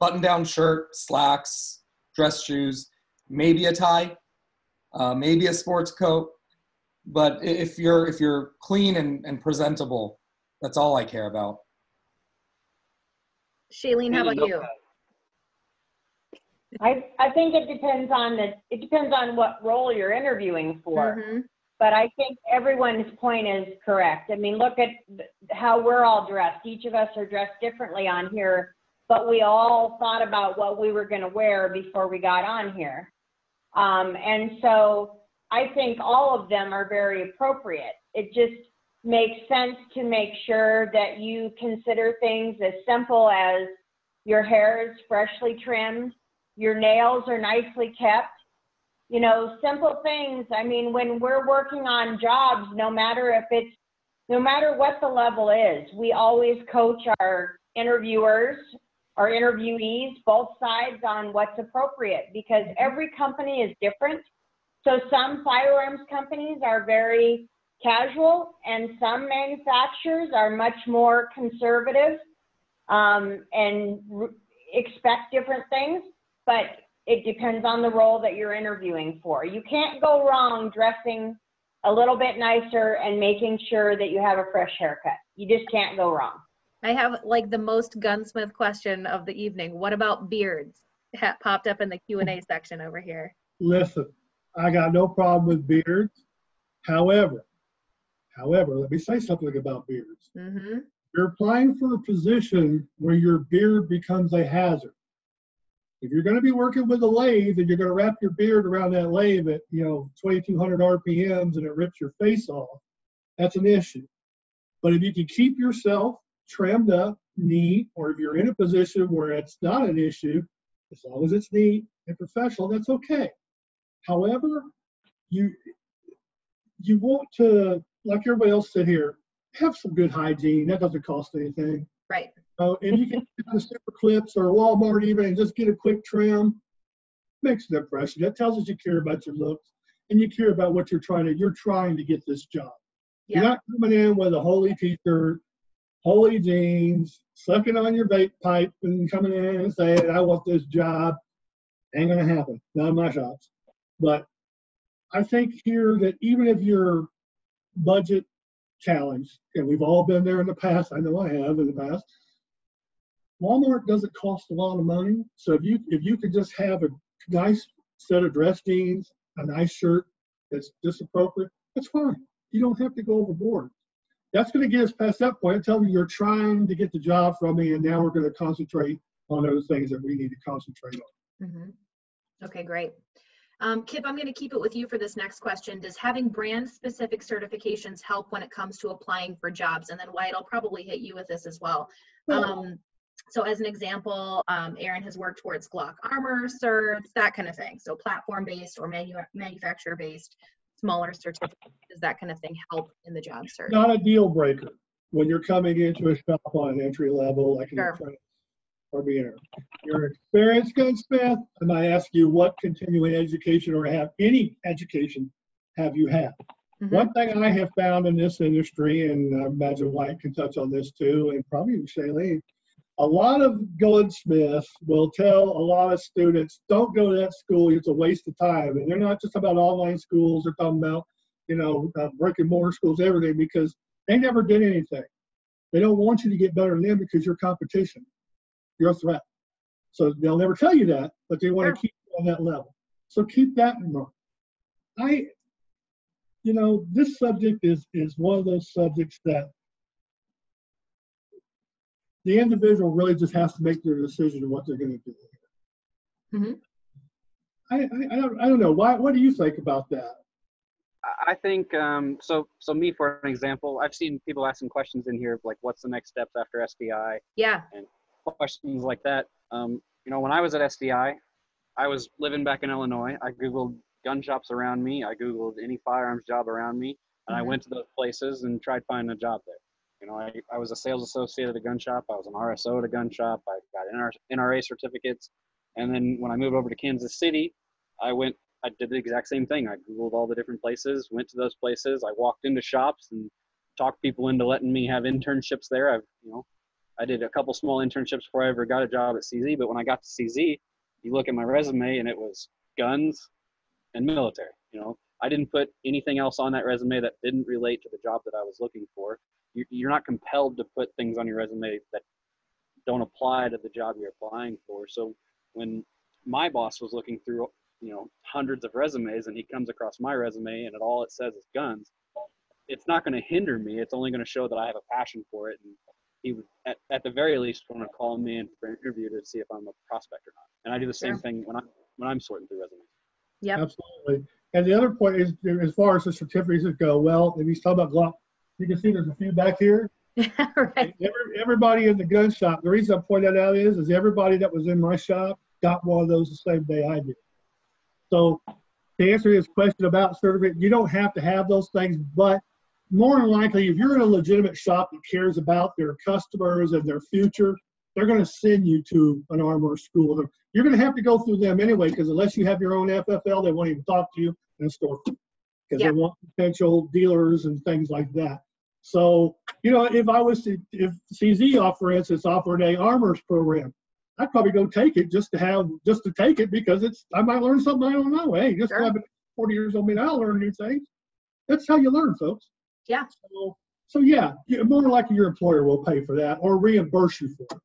button-down shirt, slacks, dress shoes, maybe a tie, uh, maybe a sports coat. But if you're if you're clean and, and presentable, that's all I care about. Shaylene, how about you? I, I think it depends on the, it depends on what role you're interviewing for. Mhm. But I think everyone's point is correct. I mean, look at how we're all dressed. Each of us are dressed differently on here, but we all thought about what we were going to wear before we got on here. Um, and so I think all of them are very appropriate. It just makes sense to make sure that you consider things as simple as your hair is freshly trimmed, your nails are nicely kept, you know, simple things. I mean, when we're working on jobs, no matter if it's, no matter what the level is, we always coach our interviewers, our interviewees, both sides on what's appropriate because every company is different. So some firearms companies are very casual and some manufacturers are much more conservative um, and r- expect different things, but it depends on the role that you're interviewing for. You can't go wrong dressing a little bit nicer and making sure that you have a fresh haircut. You just can't go wrong. I have like the most gunsmith question of the evening. What about beards? Ha- popped up in the Q and A section over here. Listen, I got no problem with beards. However, however, let me say something about beards. Mm-hmm. You're applying for a position where your beard becomes a hazard. If you're going to be working with a lathe and you're going to wrap your beard around that lathe at, you know, 2200 RPMs and it rips your face off, that's an issue. But if you can keep yourself trimmed up, neat, or if you're in a position where it's not an issue, as long as it's neat and professional, that's okay. However, you you want to, like everybody else said here, have some good hygiene. That doesn't cost anything. Right. Uh, and you can get the Super Clips or Walmart even and just get a quick trim. Makes an impression. That tells us you care about your looks and you care about what you're trying to. You're trying to get this job. You're not coming in with a holy t-shirt, holy jeans, sucking on your vape pipe and coming in and saying, "I want this job." Ain't gonna happen. Not in my shops. But I think here that even if you're budget challenged, and we've all been there in the past. I know I have in the past. Walmart doesn't cost a lot of money, so if you if you could just have a nice set of dress jeans, a nice shirt that's just appropriate, that's fine. You don't have to go overboard. That's going to get us past that point. Tell me you're trying to get the job from me, and now we're going to concentrate on those things that we need to concentrate on. Mhm. Okay, great. Um, Kip, I'm going to keep it with you for this next question. Does having brand-specific certifications help when it comes to applying for jobs? And then Wyatt, I'll probably hit you with this as well. Um, so as an example, um, Aaron has worked towards Glock Armor certs, that kind of thing. So platform-based or manu- manufacturer-based, smaller certificates, does that kind of thing help in the job search? Not a deal breaker when you're coming into a shop on an entry level, like an Sure. apprentice or beginner. You're an experienced gunsmith, and I ask you, what continuing education or have any education have you had? Mhm. One thing I have found in this industry, and I imagine Wyatt can touch on this too, and probably Shaylene, a lot of gunsmiths will tell a lot of students, don't go to that school, it's a waste of time. And they're not just about online schools, they're talking about, you know, uh, brick and mortar schools, everything, because they never did anything. They don't want you to get better than them because you're competition. You're a threat. So they'll never tell you that, but they want to keep you on that level. So keep that in mind. I, you know, this subject is is one of those subjects that the individual really just has to make their decision of what they're going to do. Mhm. I, I, I don't I don't know. Why? What do you think about that? I- I think um, so. So me, for an example, I've seen people asking questions in here like, "What's the next steps after SDI?" Yeah, and Questions like that. Um, you know, when I was at SDI, I was living back in Illinois. I googled gun shops around me. I googled any firearms job around me, and I Mhm. went to those places and tried finding a job there. You know, I, I was a sales associate at a gun shop. I was an RSO at a gun shop. I got NRA certificates, and then when I moved over to Kansas City, I went I did the exact same thing. I Googled all the different places, went to those places. I walked into shops and talked people into letting me have internships there. I've, you know, I did a couple small internships before I ever got a job at CZ. But when I got to CZ, you look at my resume and it was guns and military. You know, I didn't put anything else on that resume that didn't relate to the job that I was looking for. You- You're not compelled to put things on your resume that don't apply to the job you're applying for. So when my boss was looking through you know hundreds of resumes and he comes across my resume and it all it says is guns it's not going to hinder me it's only going to show that i have a passion for it and he would at, at the very least want to call me in for an interview to see if i'm a prospect or not and i do the same Sure. thing when i'm when i'm sorting through resumes yep, Absolutely. And the other point is, as far as the certificates go, well, if he's talking about Glock, you can see there's a few back here. right, Every, everybody in the gun shop, the reason I point that out is, is everybody that was in my shop got one of those the same day I did. So to answer his question about certificate, you don't have to have those things, but more than likely, if you're in a legitimate shop that cares about their customers and their future, they're going to send you to an armor school. You're going to have to go through them anyway, because unless you have your own FFL, they won't even talk to you in a store because Yeah. they want potential dealers and things like that. So, you know, if I was to, if CZ, off, for instance, offered a armors program, I'd probably go take it just to have, just to take it because it's, I might learn something I don't know. Hey, just Sure. having 40 years old, mean I'll learn new things. That's how you learn, folks. Yeah. So, so yeah, more likely your employer will pay for that or reimburse you for it.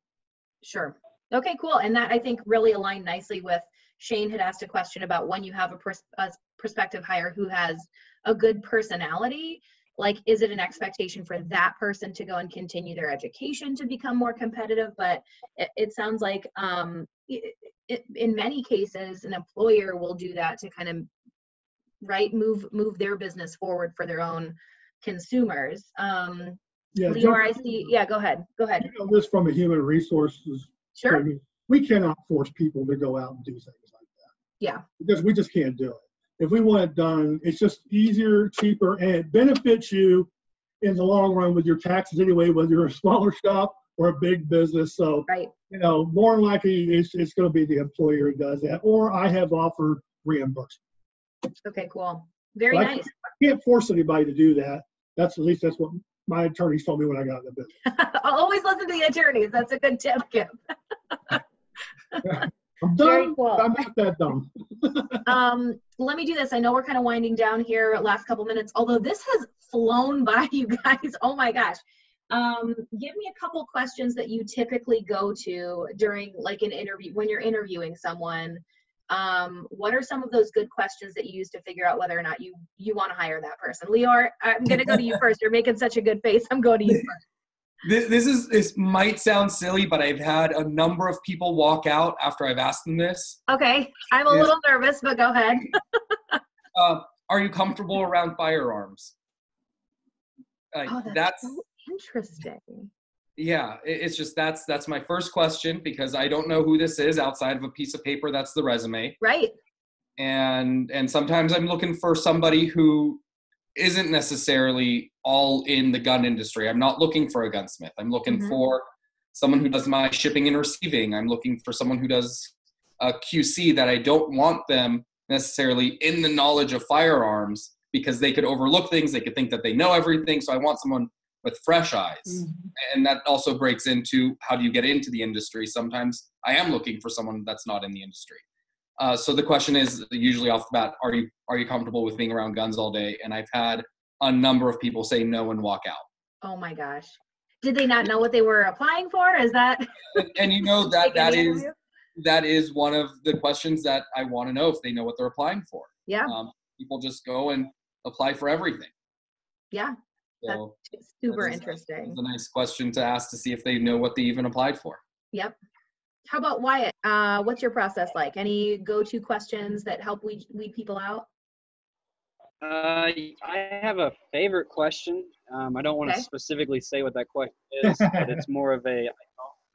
Sure. Okay, cool. And that I think really aligned nicely with Shane had asked a question about when you have a, pers- a prospective hire who has a good personality. Like, is it an expectation for that person to go and continue their education to become more competitive? But it, it sounds like um, y- it, in many cases, an employer will do that to kind of right move move their business forward for their own consumers. Um, Yeah, Leeor, I see. Yeah, go ahead. Go ahead. you know, this from a human resources. Sure. point. We cannot force people to go out and do things like that. Yeah. Because we just can't do it. If we want it done, it's just easier, cheaper, and it benefits you in the long run with your taxes anyway, whether you're a smaller shop or a big business. So, Right. you know, more than likely it's, it's going to be the employer who does that, or I have offered reimbursement. Okay. Cool. Very Like- nice. Can't force anybody to do that. That's at least that's what my attorneys told me when I got in the business. I'll always listen to the attorneys. That's a good tip, Kip. I'm done. cool. I'm not that dumb. Um, let me do this. I know we're kind of winding down here last couple minutes, although this has flown by you guys. Oh my gosh. Um, give me a couple questions that you typically go to during like an interview when you're interviewing someone. Um, what are some of those good questions that you use to figure out whether or not you you want to hire that person? Leeor, I'm gonna go to you first. You're making such a good face. I'm going to you first. This, this is this might sound silly, but I've had a number of people walk out after I've asked them this. Okay. I'm a little nervous, but go ahead. Uh, are you comfortable around firearms? Like, Oh, that's, that's so interesting. Yeah. It's just that's that's my first question because I don't know who this is outside of a piece of paper that's the resume, Right. and and sometimes I'm looking for somebody who isn't necessarily all in the gun industry. I'm not looking for a gunsmith. I'm looking Mhm. for someone who does my shipping and receiving. I'm looking for someone who does a QC that I don't want them necessarily in the knowledge of firearms because they could overlook things. They could think that they know everything. So I want someone with fresh eyes. And that also breaks into how do you get into the industry? Sometimes I am looking for someone that's not in the industry. Uh, so the question is usually off the bat, are you are you comfortable with being around guns all day? And I've had a number of people say no and walk out. Oh my gosh. Did they not know what they were applying for? Is that And, you know that that is interview? that is one of the questions that I want to know if they know what they're applying for. Yeah, Um, people just go and apply for everything. yeah. So It's super that is- interesting. It's a nice question to ask to see if they know what they even applied for. Yep. How about Wyatt? Uh, what's your process like? Any go-to questions that help weed, weed people out? Uh, I have a favorite question. Um, I don't want to Okay. specifically say what that question is, but it's more of a.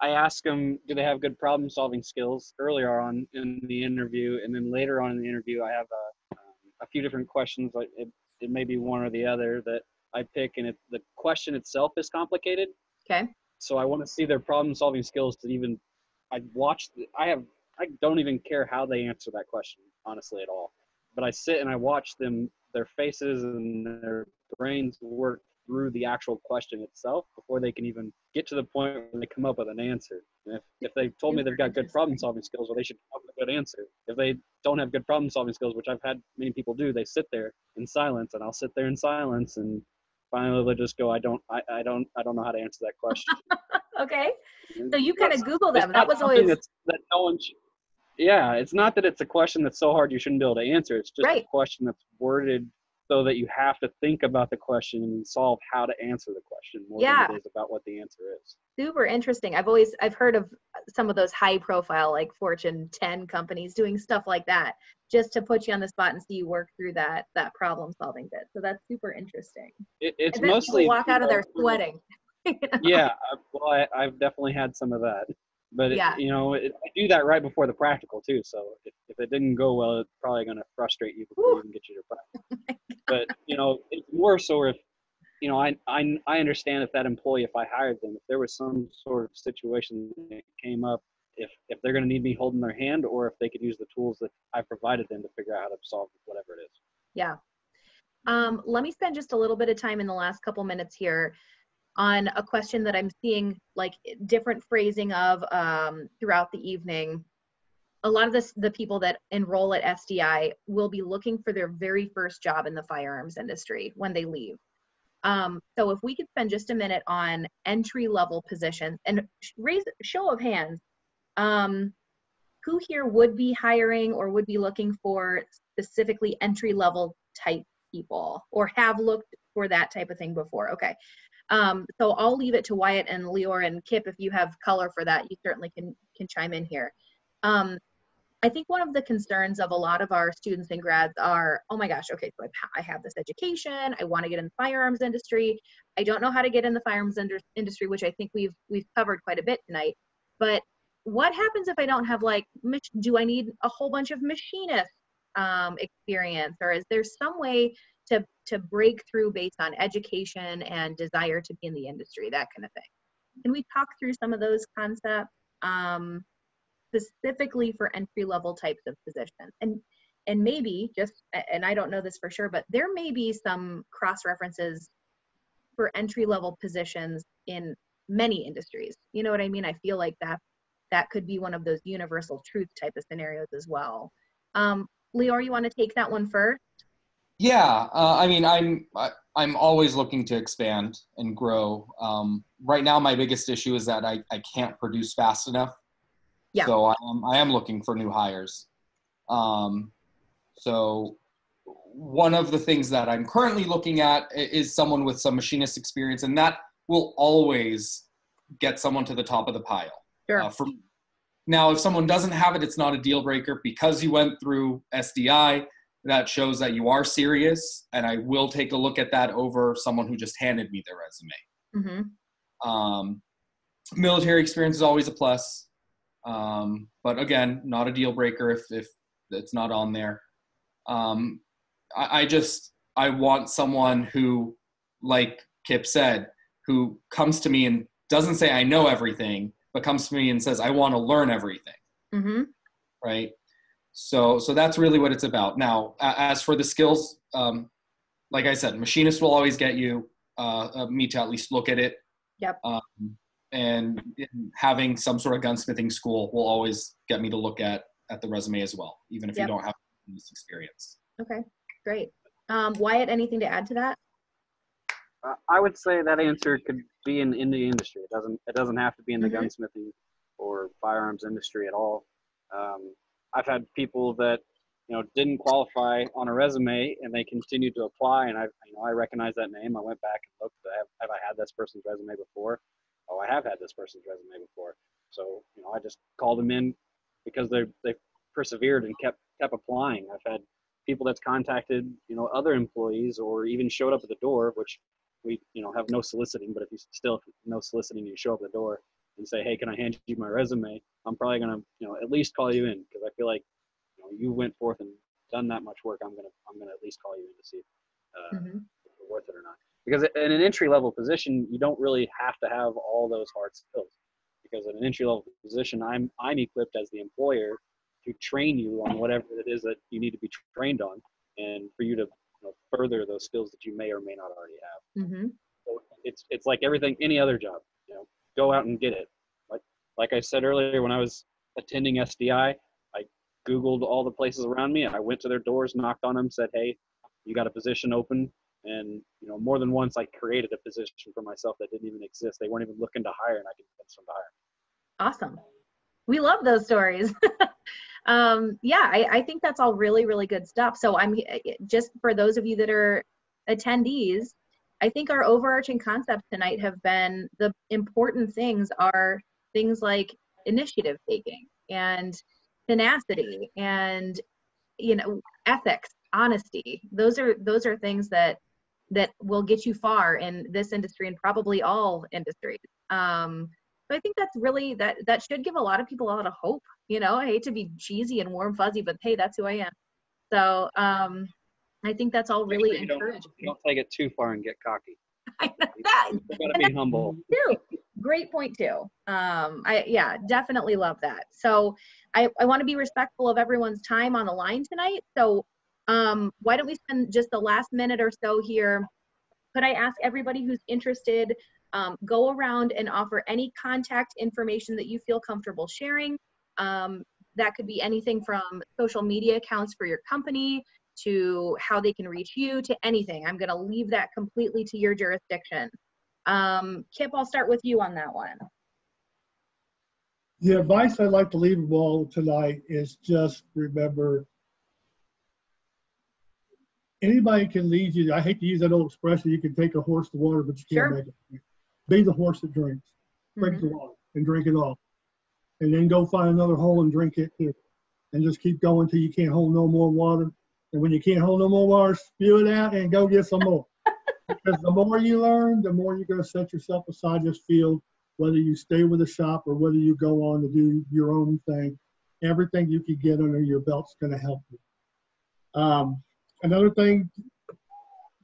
I ask them, do they have good problem-solving skills earlier on in the interview, and then later on in the interview, I have a, um, a few different questions. Like it, it may be one or the other that I pick, and it, the question itself is complicated. Okay. So I want to see their problem-solving skills to even. I watch. I have. I don't even care how they answer that question, honestly, at all. But I sit and I watch them, their faces and their brains work through the actual question itself before they can even get to the point where they come up with an answer. And if, if they told me they've got good problem solving skills, well, they should come up with a good answer. If they don't have good problem solving skills, which I've had many people do, they sit there in silence and I'll sit there in silence and finally they'll just go, I don't, I, I don't, I don't know how to answer that question. Okay. So you kind of Google them. That was always that no one should, yeah it's not that it's a question that's so hard you shouldn't be able to answer it's just Right. a question that's worded so that you have to think about the question and solve how to answer the question more Yeah. than it is about what the answer is super interesting. I've always I've heard of some of those high profile like Fortune 10 companies doing stuff like that just to put you on the spot and see you work through that that problem solving bit. So that's super interesting. it, it's mostly walk out of there you know, sweating. yeah well I, i've definitely had some of that but it- Yeah. you know it, i do that right before the practical too so if, if it didn't go well it's probably going to frustrate you before you even get you to practical but you know it's more so if you know I, I i understand if that employee if i hired them if there was some sort of situation that came up if if they're going to need me holding their hand or if they could use the tools that i provided them to figure out how to solve whatever it is Yeah. Um, let me spend just a little bit of time in the last couple minutes here on a question that I'm seeing like different phrasing of um, throughout the evening. A lot of this, the people that enroll at SDI will be looking for their very first job in the firearms industry when they leave. Um, so if we could spend just a minute on entry level positions and raise show of hands, um, who here would be hiring or would be looking for specifically entry level type people or have looked for that type of thing before? Okay. Um, so I'll leave it to Wyatt and Leeor and Kip if you have color for that. You certainly can can chime in here. Um, I think one of the concerns of a lot of our students and grads are, oh my gosh, okay, so I have this education, I want to get in the firearms industry, I don't know how to get in the firearms industry, which I think we've we've covered quite a bit tonight. But what happens if I don't have like, do I need a whole bunch of machinist um, experience, or is there some way to to break through based on education and desire to be in the industry, that kind of thing? Can we talk through some of those concepts? Um, specifically for entry level types of positions and and maybe just and i don't know this for sure but there may be some cross references for entry level positions in many industries you know what i mean i feel like that that could be one of those universal truth type of scenarios as well um Leeor you want to take that one first yeah uh, i mean i'm I, i'm always looking to expand and grow um, right now my biggest issue is that I, I can't produce fast enough yeah. So I am, I am looking for new hires. Um, so one of the things that I'm currently looking at is someone with some machinist experience, and that will always get someone to the top of the pile. Sure. Uh, now, if someone doesn't have it, it's not a deal breaker because you went through SDI. That shows that you are serious, and I will take a look at that over someone who just handed me their resume. Mm-hmm. Um, military experience is always a plus. Um, but again, not a deal breaker if, if it's not on there. Um, I, I just, I want someone who, like Kip said, who comes to me and doesn't say, I know everything, but comes to me and says, I want to learn everything. Mm-hmm. Right. So, so that's really what it's about. Now, as for the skills, um, like I said, machinists will always get you uh, uh, me to at least look at it. Yep. Um, and having some sort of gunsmithing school will always get me to look at at the resume as well, even if yep. you don't have this experience. Okay, great. Um, Wyatt, anything to add to that? Uh, I would say that answer could be in, in the industry. It doesn't it doesn't have to be in the mm-hmm. gunsmithing or firearms industry at all. Um, I've had people that you know didn't qualify on a resume and they continued to apply, and I you know I recognize that name. I went back and looked. Have, have I had this person's resume before? oh, I have had this person's resume before. So, you know, I just called them in because they they persevered and kept kept applying. I've had people that's contacted, you know, other employees or even showed up at the door, which we, you know, have no soliciting, but if you still no soliciting, you show up at the door and say, hey, can I hand you my resume? I'm probably gonna, you know, at least call you in because I feel like, you know, you went forth and done that much work. I'm gonna I'm gonna at least call you in to see uh, mm-hmm. if you're worth it or not because in an entry level position you don't really have to have all those hard skills because in an entry level position i'm i'm equipped as the employer to train you on whatever it is that you need to be trained on and for you to know, further those skills that you may or may not already have mm-hmm. so it's it's like everything any other job you know go out and get it like like i said earlier when i was attending sdi i googled all the places around me i went to their doors knocked on them said hey you got a position open and you know, more than once I created a position for myself that didn't even exist. They weren't even looking to hire, and I convinced them to hire. Awesome. We love those stories. um, yeah, I, I think that's all really, really good stuff. So I'm just for those of you that are attendees, I think our overarching concepts tonight have been the important things are things like initiative taking and tenacity and you know ethics honesty those are those are things that that will get you far in this industry and probably all industries. Um, so I think that's really that that should give a lot of people a lot of hope. You know, I hate to be cheesy and warm fuzzy, but hey, that's who I am. So um, I think that's all really you encouraging. Don't, don't take it too far and get cocky. I know that. You gotta be humble. Too. Great point too. Um, I yeah, definitely love that. So I, I want to be respectful of everyone's time on the line tonight. So um, why don't we spend just the last minute or so here? Could I ask everybody who's interested, um, go around and offer any contact information that you feel comfortable sharing. Um, that could be anything from social media accounts for your company to how they can reach you to anything. I'm going to leave that completely to your jurisdiction. Um, Kip, I'll start with you on that one. The advice I'd like to leave you all tonight is just remember anybody can lead you. I hate to use that old expression. You can take a horse to water, but you can't sure. make it. Be the horse that drinks. Drink mm-hmm. the water and drink it all, and then go find another hole and drink it too. and just keep going till you can't hold no more water. And when you can't hold no more water, spew it out and go get some more. because the more you learn, the more you're going to set yourself aside this field, whether you stay with the shop or whether you go on to do your own thing. Everything you can get under your belt's going to help you. Um, another thing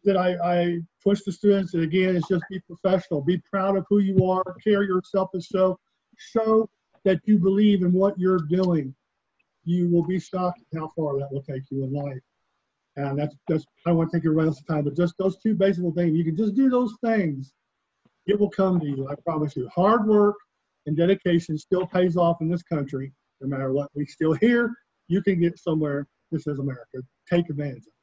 that I, I push the students, and again, is just be professional. Be proud of who you are. Carry yourself as so. Show that you believe in what you're doing. You will be shocked at how far that will take you in life. And that's just, I don't want to take your rest of time, but just those two basic things. You can just do those things. It will come to you, I promise you. Hard work and dedication still pays off in this country, no matter what. We still here. You can get somewhere. This is America. Take advantage of.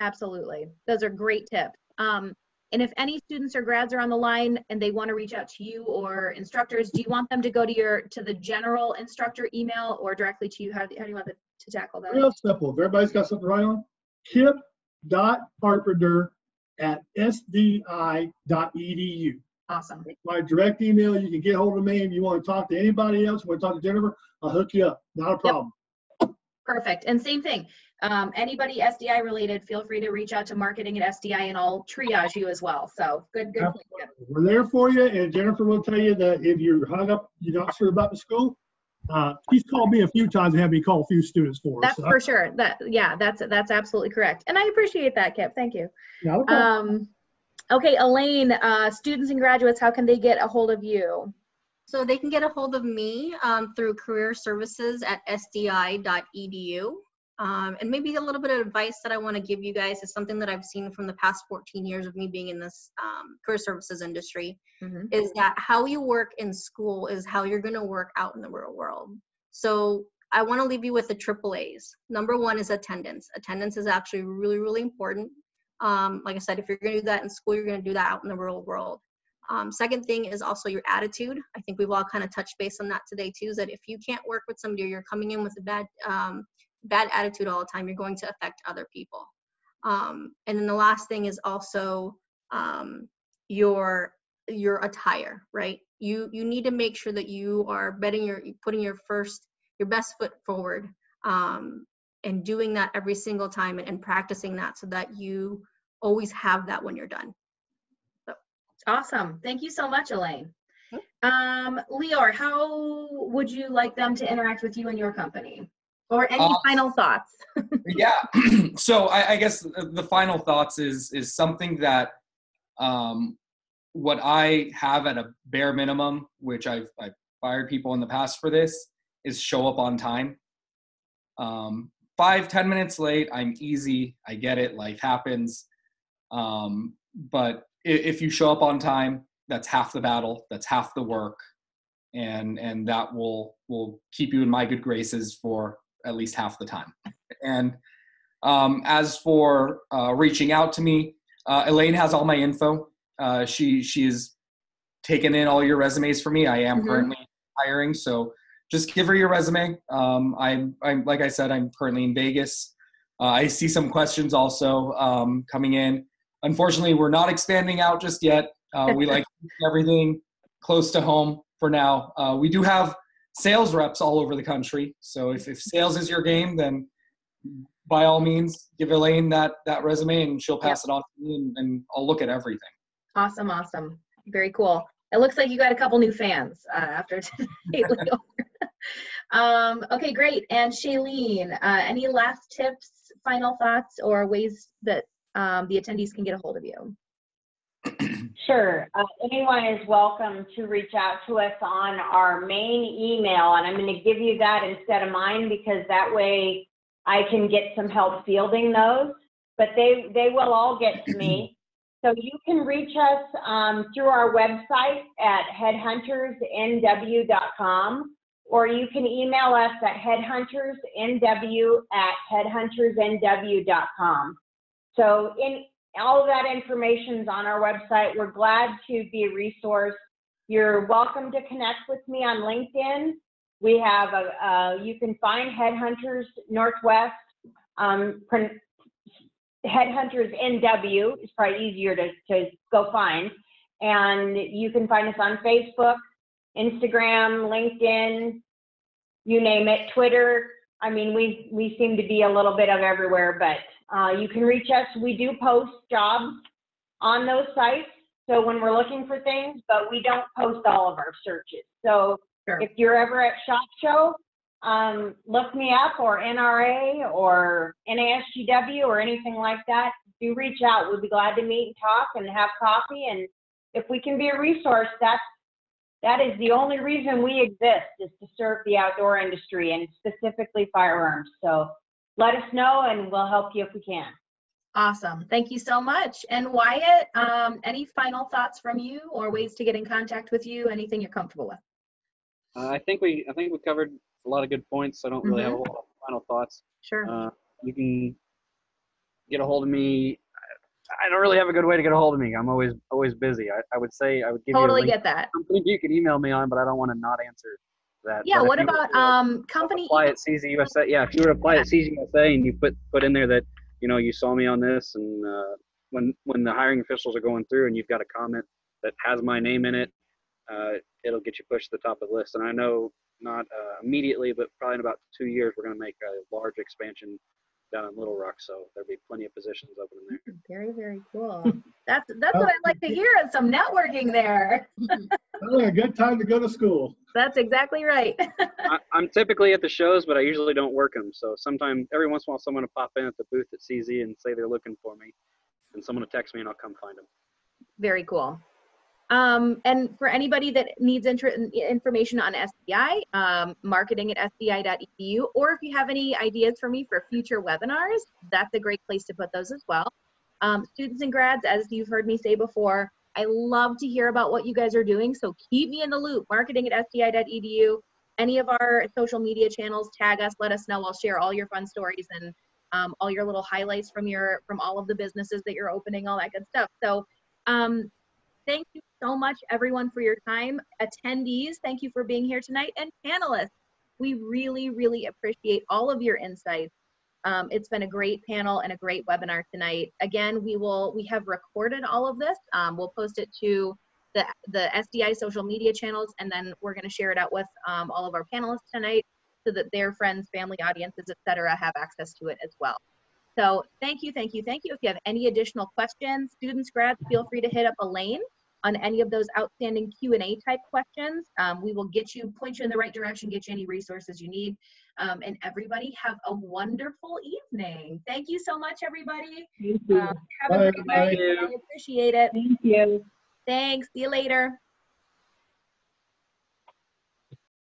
Absolutely. Those are great tips. Um, and if any students or grads are on the line and they want to reach out to you or instructors, do you want them to go to your to the general instructor email or directly to you? How, do- how do you want them to tackle that? Real simple. If everybody's got something write on, kip.carpenter at sdi.edu. Awesome. My direct email, you can get hold of me. If you want to talk to anybody else, want to talk to Jennifer, I'll hook you up. Not a problem. Yep. Perfect. And same thing. Um, anybody SDI related, feel free to reach out to marketing at SDI and I'll triage you as well. So good, good. good. We're there for you. And Jennifer will tell you that if you're hung up, you're not sure about the school, uh, she's called me a few times and had me call a few students for her. That's So, for sure. That yeah, that's that's absolutely correct. And I appreciate that, Kip. Thank you. not a problem. Um, okay, Alleyn, uh, students and graduates, how can they get a hold of you? So they can get a hold of me um, through career services at sdi.edu. Um, and maybe a little bit of advice that I want to give you guys is something that I've seen from the past 14 years of me being in this um, career services industry is that how you work in school is how you're going to work out in the real world. So I want to leave you with the triple A's. Number one is attendance. Attendance is actually really, really important. Um, like I said, if you're going to do that in school, you're going to do that out in the real world. Um, second thing is also your attitude. I think we've all kind of touched base on that today too. Is that if you can't work with somebody or you're coming in with a bad um, bad attitude all the time, you're going to affect other people. Um, and then the last thing is also um, your your attire, right? You you need to make sure that you are betting your putting your first your best foot forward um, and doing that every single time and, and practicing that so that you always have that when you're done. Awesome. Thank you so much, Alleyn. Um, Leeor, how would you like them to interact with you and your company? Or any Uh, final thoughts? yeah so I, I guess the final thoughts is is something that um, what i have at a bare minimum which i've, I've fired people in the past for this is show up on time. Um, five ten minutes late i'm easy i get it life happens. Um, but if you show up on time that's half the battle that's half the work. And and that will will keep you in my good graces for at least half the time and um, as for uh, reaching out to me, uh, Alleyn has all my info. Uh, she she's taken in all your resumes for me. I am Mhm. currently hiring, so just give her your resume. Um, I'm I'm like I said, I'm currently in Vegas. Uh, I see some questions also um, coming in. Unfortunately, we're not expanding out just yet. Uh, we like everything close to home for now. Uh, we do have sales reps all over the country, so if, if sales is your game, then by all means, give Alleyn that that resume and she'll pass it on to me, and, and I'll look at everything. Awesome, awesome. Very cool. It looks like you got a couple new fans uh, after today, um, okay, great. And Shaylene, uh, any last tips, final thoughts, or ways that um, the attendees can get a hold of you? Sure. Uh, anyone is welcome to reach out to us on our main email, and I'm going to give you that instead of mine because that way I can get some help fielding those. But they they will all get to me. So you can reach us um, through our website at headhuntersnw.com, or you can email us at headhuntersnw at headhuntersnw.com. So in all of that information is on our website. We're glad to be a resource. You're welcome to connect with me on LinkedIn. We have a, uh, you can find Headhunters Northwest, um, Headhunters NW. is probably easier to, to go find. And you can find us on Facebook, Instagram, LinkedIn, you name it, Twitter, I mean, we, we seem to be a little bit of everywhere, but uh, you can reach us. We do post jobs on those sites. So when we're looking for things, but we don't post all of our searches. So Sure. if you're ever at SHOT Show, um, look me up or NRA or NASGW or anything like that. Do reach out. We'd be glad to meet and talk and have coffee. And if we can be a resource, that's that is the only reason we exist is to serve the outdoor industry and specifically firearms. So let us know and we'll help you if we can. Awesome. Thank you so much. And Wyatt, um, any final thoughts from you or ways to get in contact with you? Anything you're comfortable with? Uh, I think we I think we covered a lot of good points. I don't really have a lot of final thoughts. Sure. Uh, you can get a hold of me. I- I don't really have a good way to get a hold of me. I'm always always busy. I, I would say I would give Totally you a link get that. to something you can email me on, but I don't want to not answer that. Yeah. What about um, company? apply at CZ USA? Yeah, if you were to apply at CZ USA and you put put in there that you know you saw me on this, and uh, when when the hiring officials are going through and you've got a comment that has my name in it, uh, it'll get you pushed to the top of the list. And I know not uh, immediately, but probably in about two years, we're going to make a large expansion down in Little Rock, so there'll be plenty of positions open there. Very, very cool. That's that's oh. what I like to hear. Is some networking there. Oh, a good time to go to school. That's exactly right. I, I'm typically at the shows, but I usually don't work them. So sometimes, every once in a while, someone will pop in at the booth at CZ and say they're looking for me, and someone will text me and I'll come find them. Very cool. Um, and for anybody that needs information on SDI, um, marketing at sdi.edu, E or if you have any ideas for me for future webinars, that's a great place to put those as well. Um, students and grads, as you've heard me say before, I love to hear about what you guys are doing, so keep me in the loop. Marketing at sdi.edu, any of our social media channels, tag us, let us know. I'll share all your fun stories and um, all your little highlights from your from all of the businesses that you're opening, all that good stuff. So um, thank you so much, everyone, for your time. Attendees, thank you for being here tonight. And panelists, we really, really appreciate all of your insights. Um, it's been a great panel and a great webinar tonight. Again, we will we have recorded all of this. Um, we'll post it to the the SDI social media channels, and then we're going to share it out with um, all of our panelists tonight, so that their friends, family, audiences, etc., have access to it as well. So thank you, thank you, thank you. If you have any additional questions, students, grads, feel free to hit up Alleyn on any of those outstanding Q&A type questions. Um, we will get you, point you in the right direction, get you any resources you need. Um, and everybody have a wonderful evening. Thank you so much, everybody. Thank you. Um, have Bye, a great night. I appreciate it. Thank you. Thanks. See you later.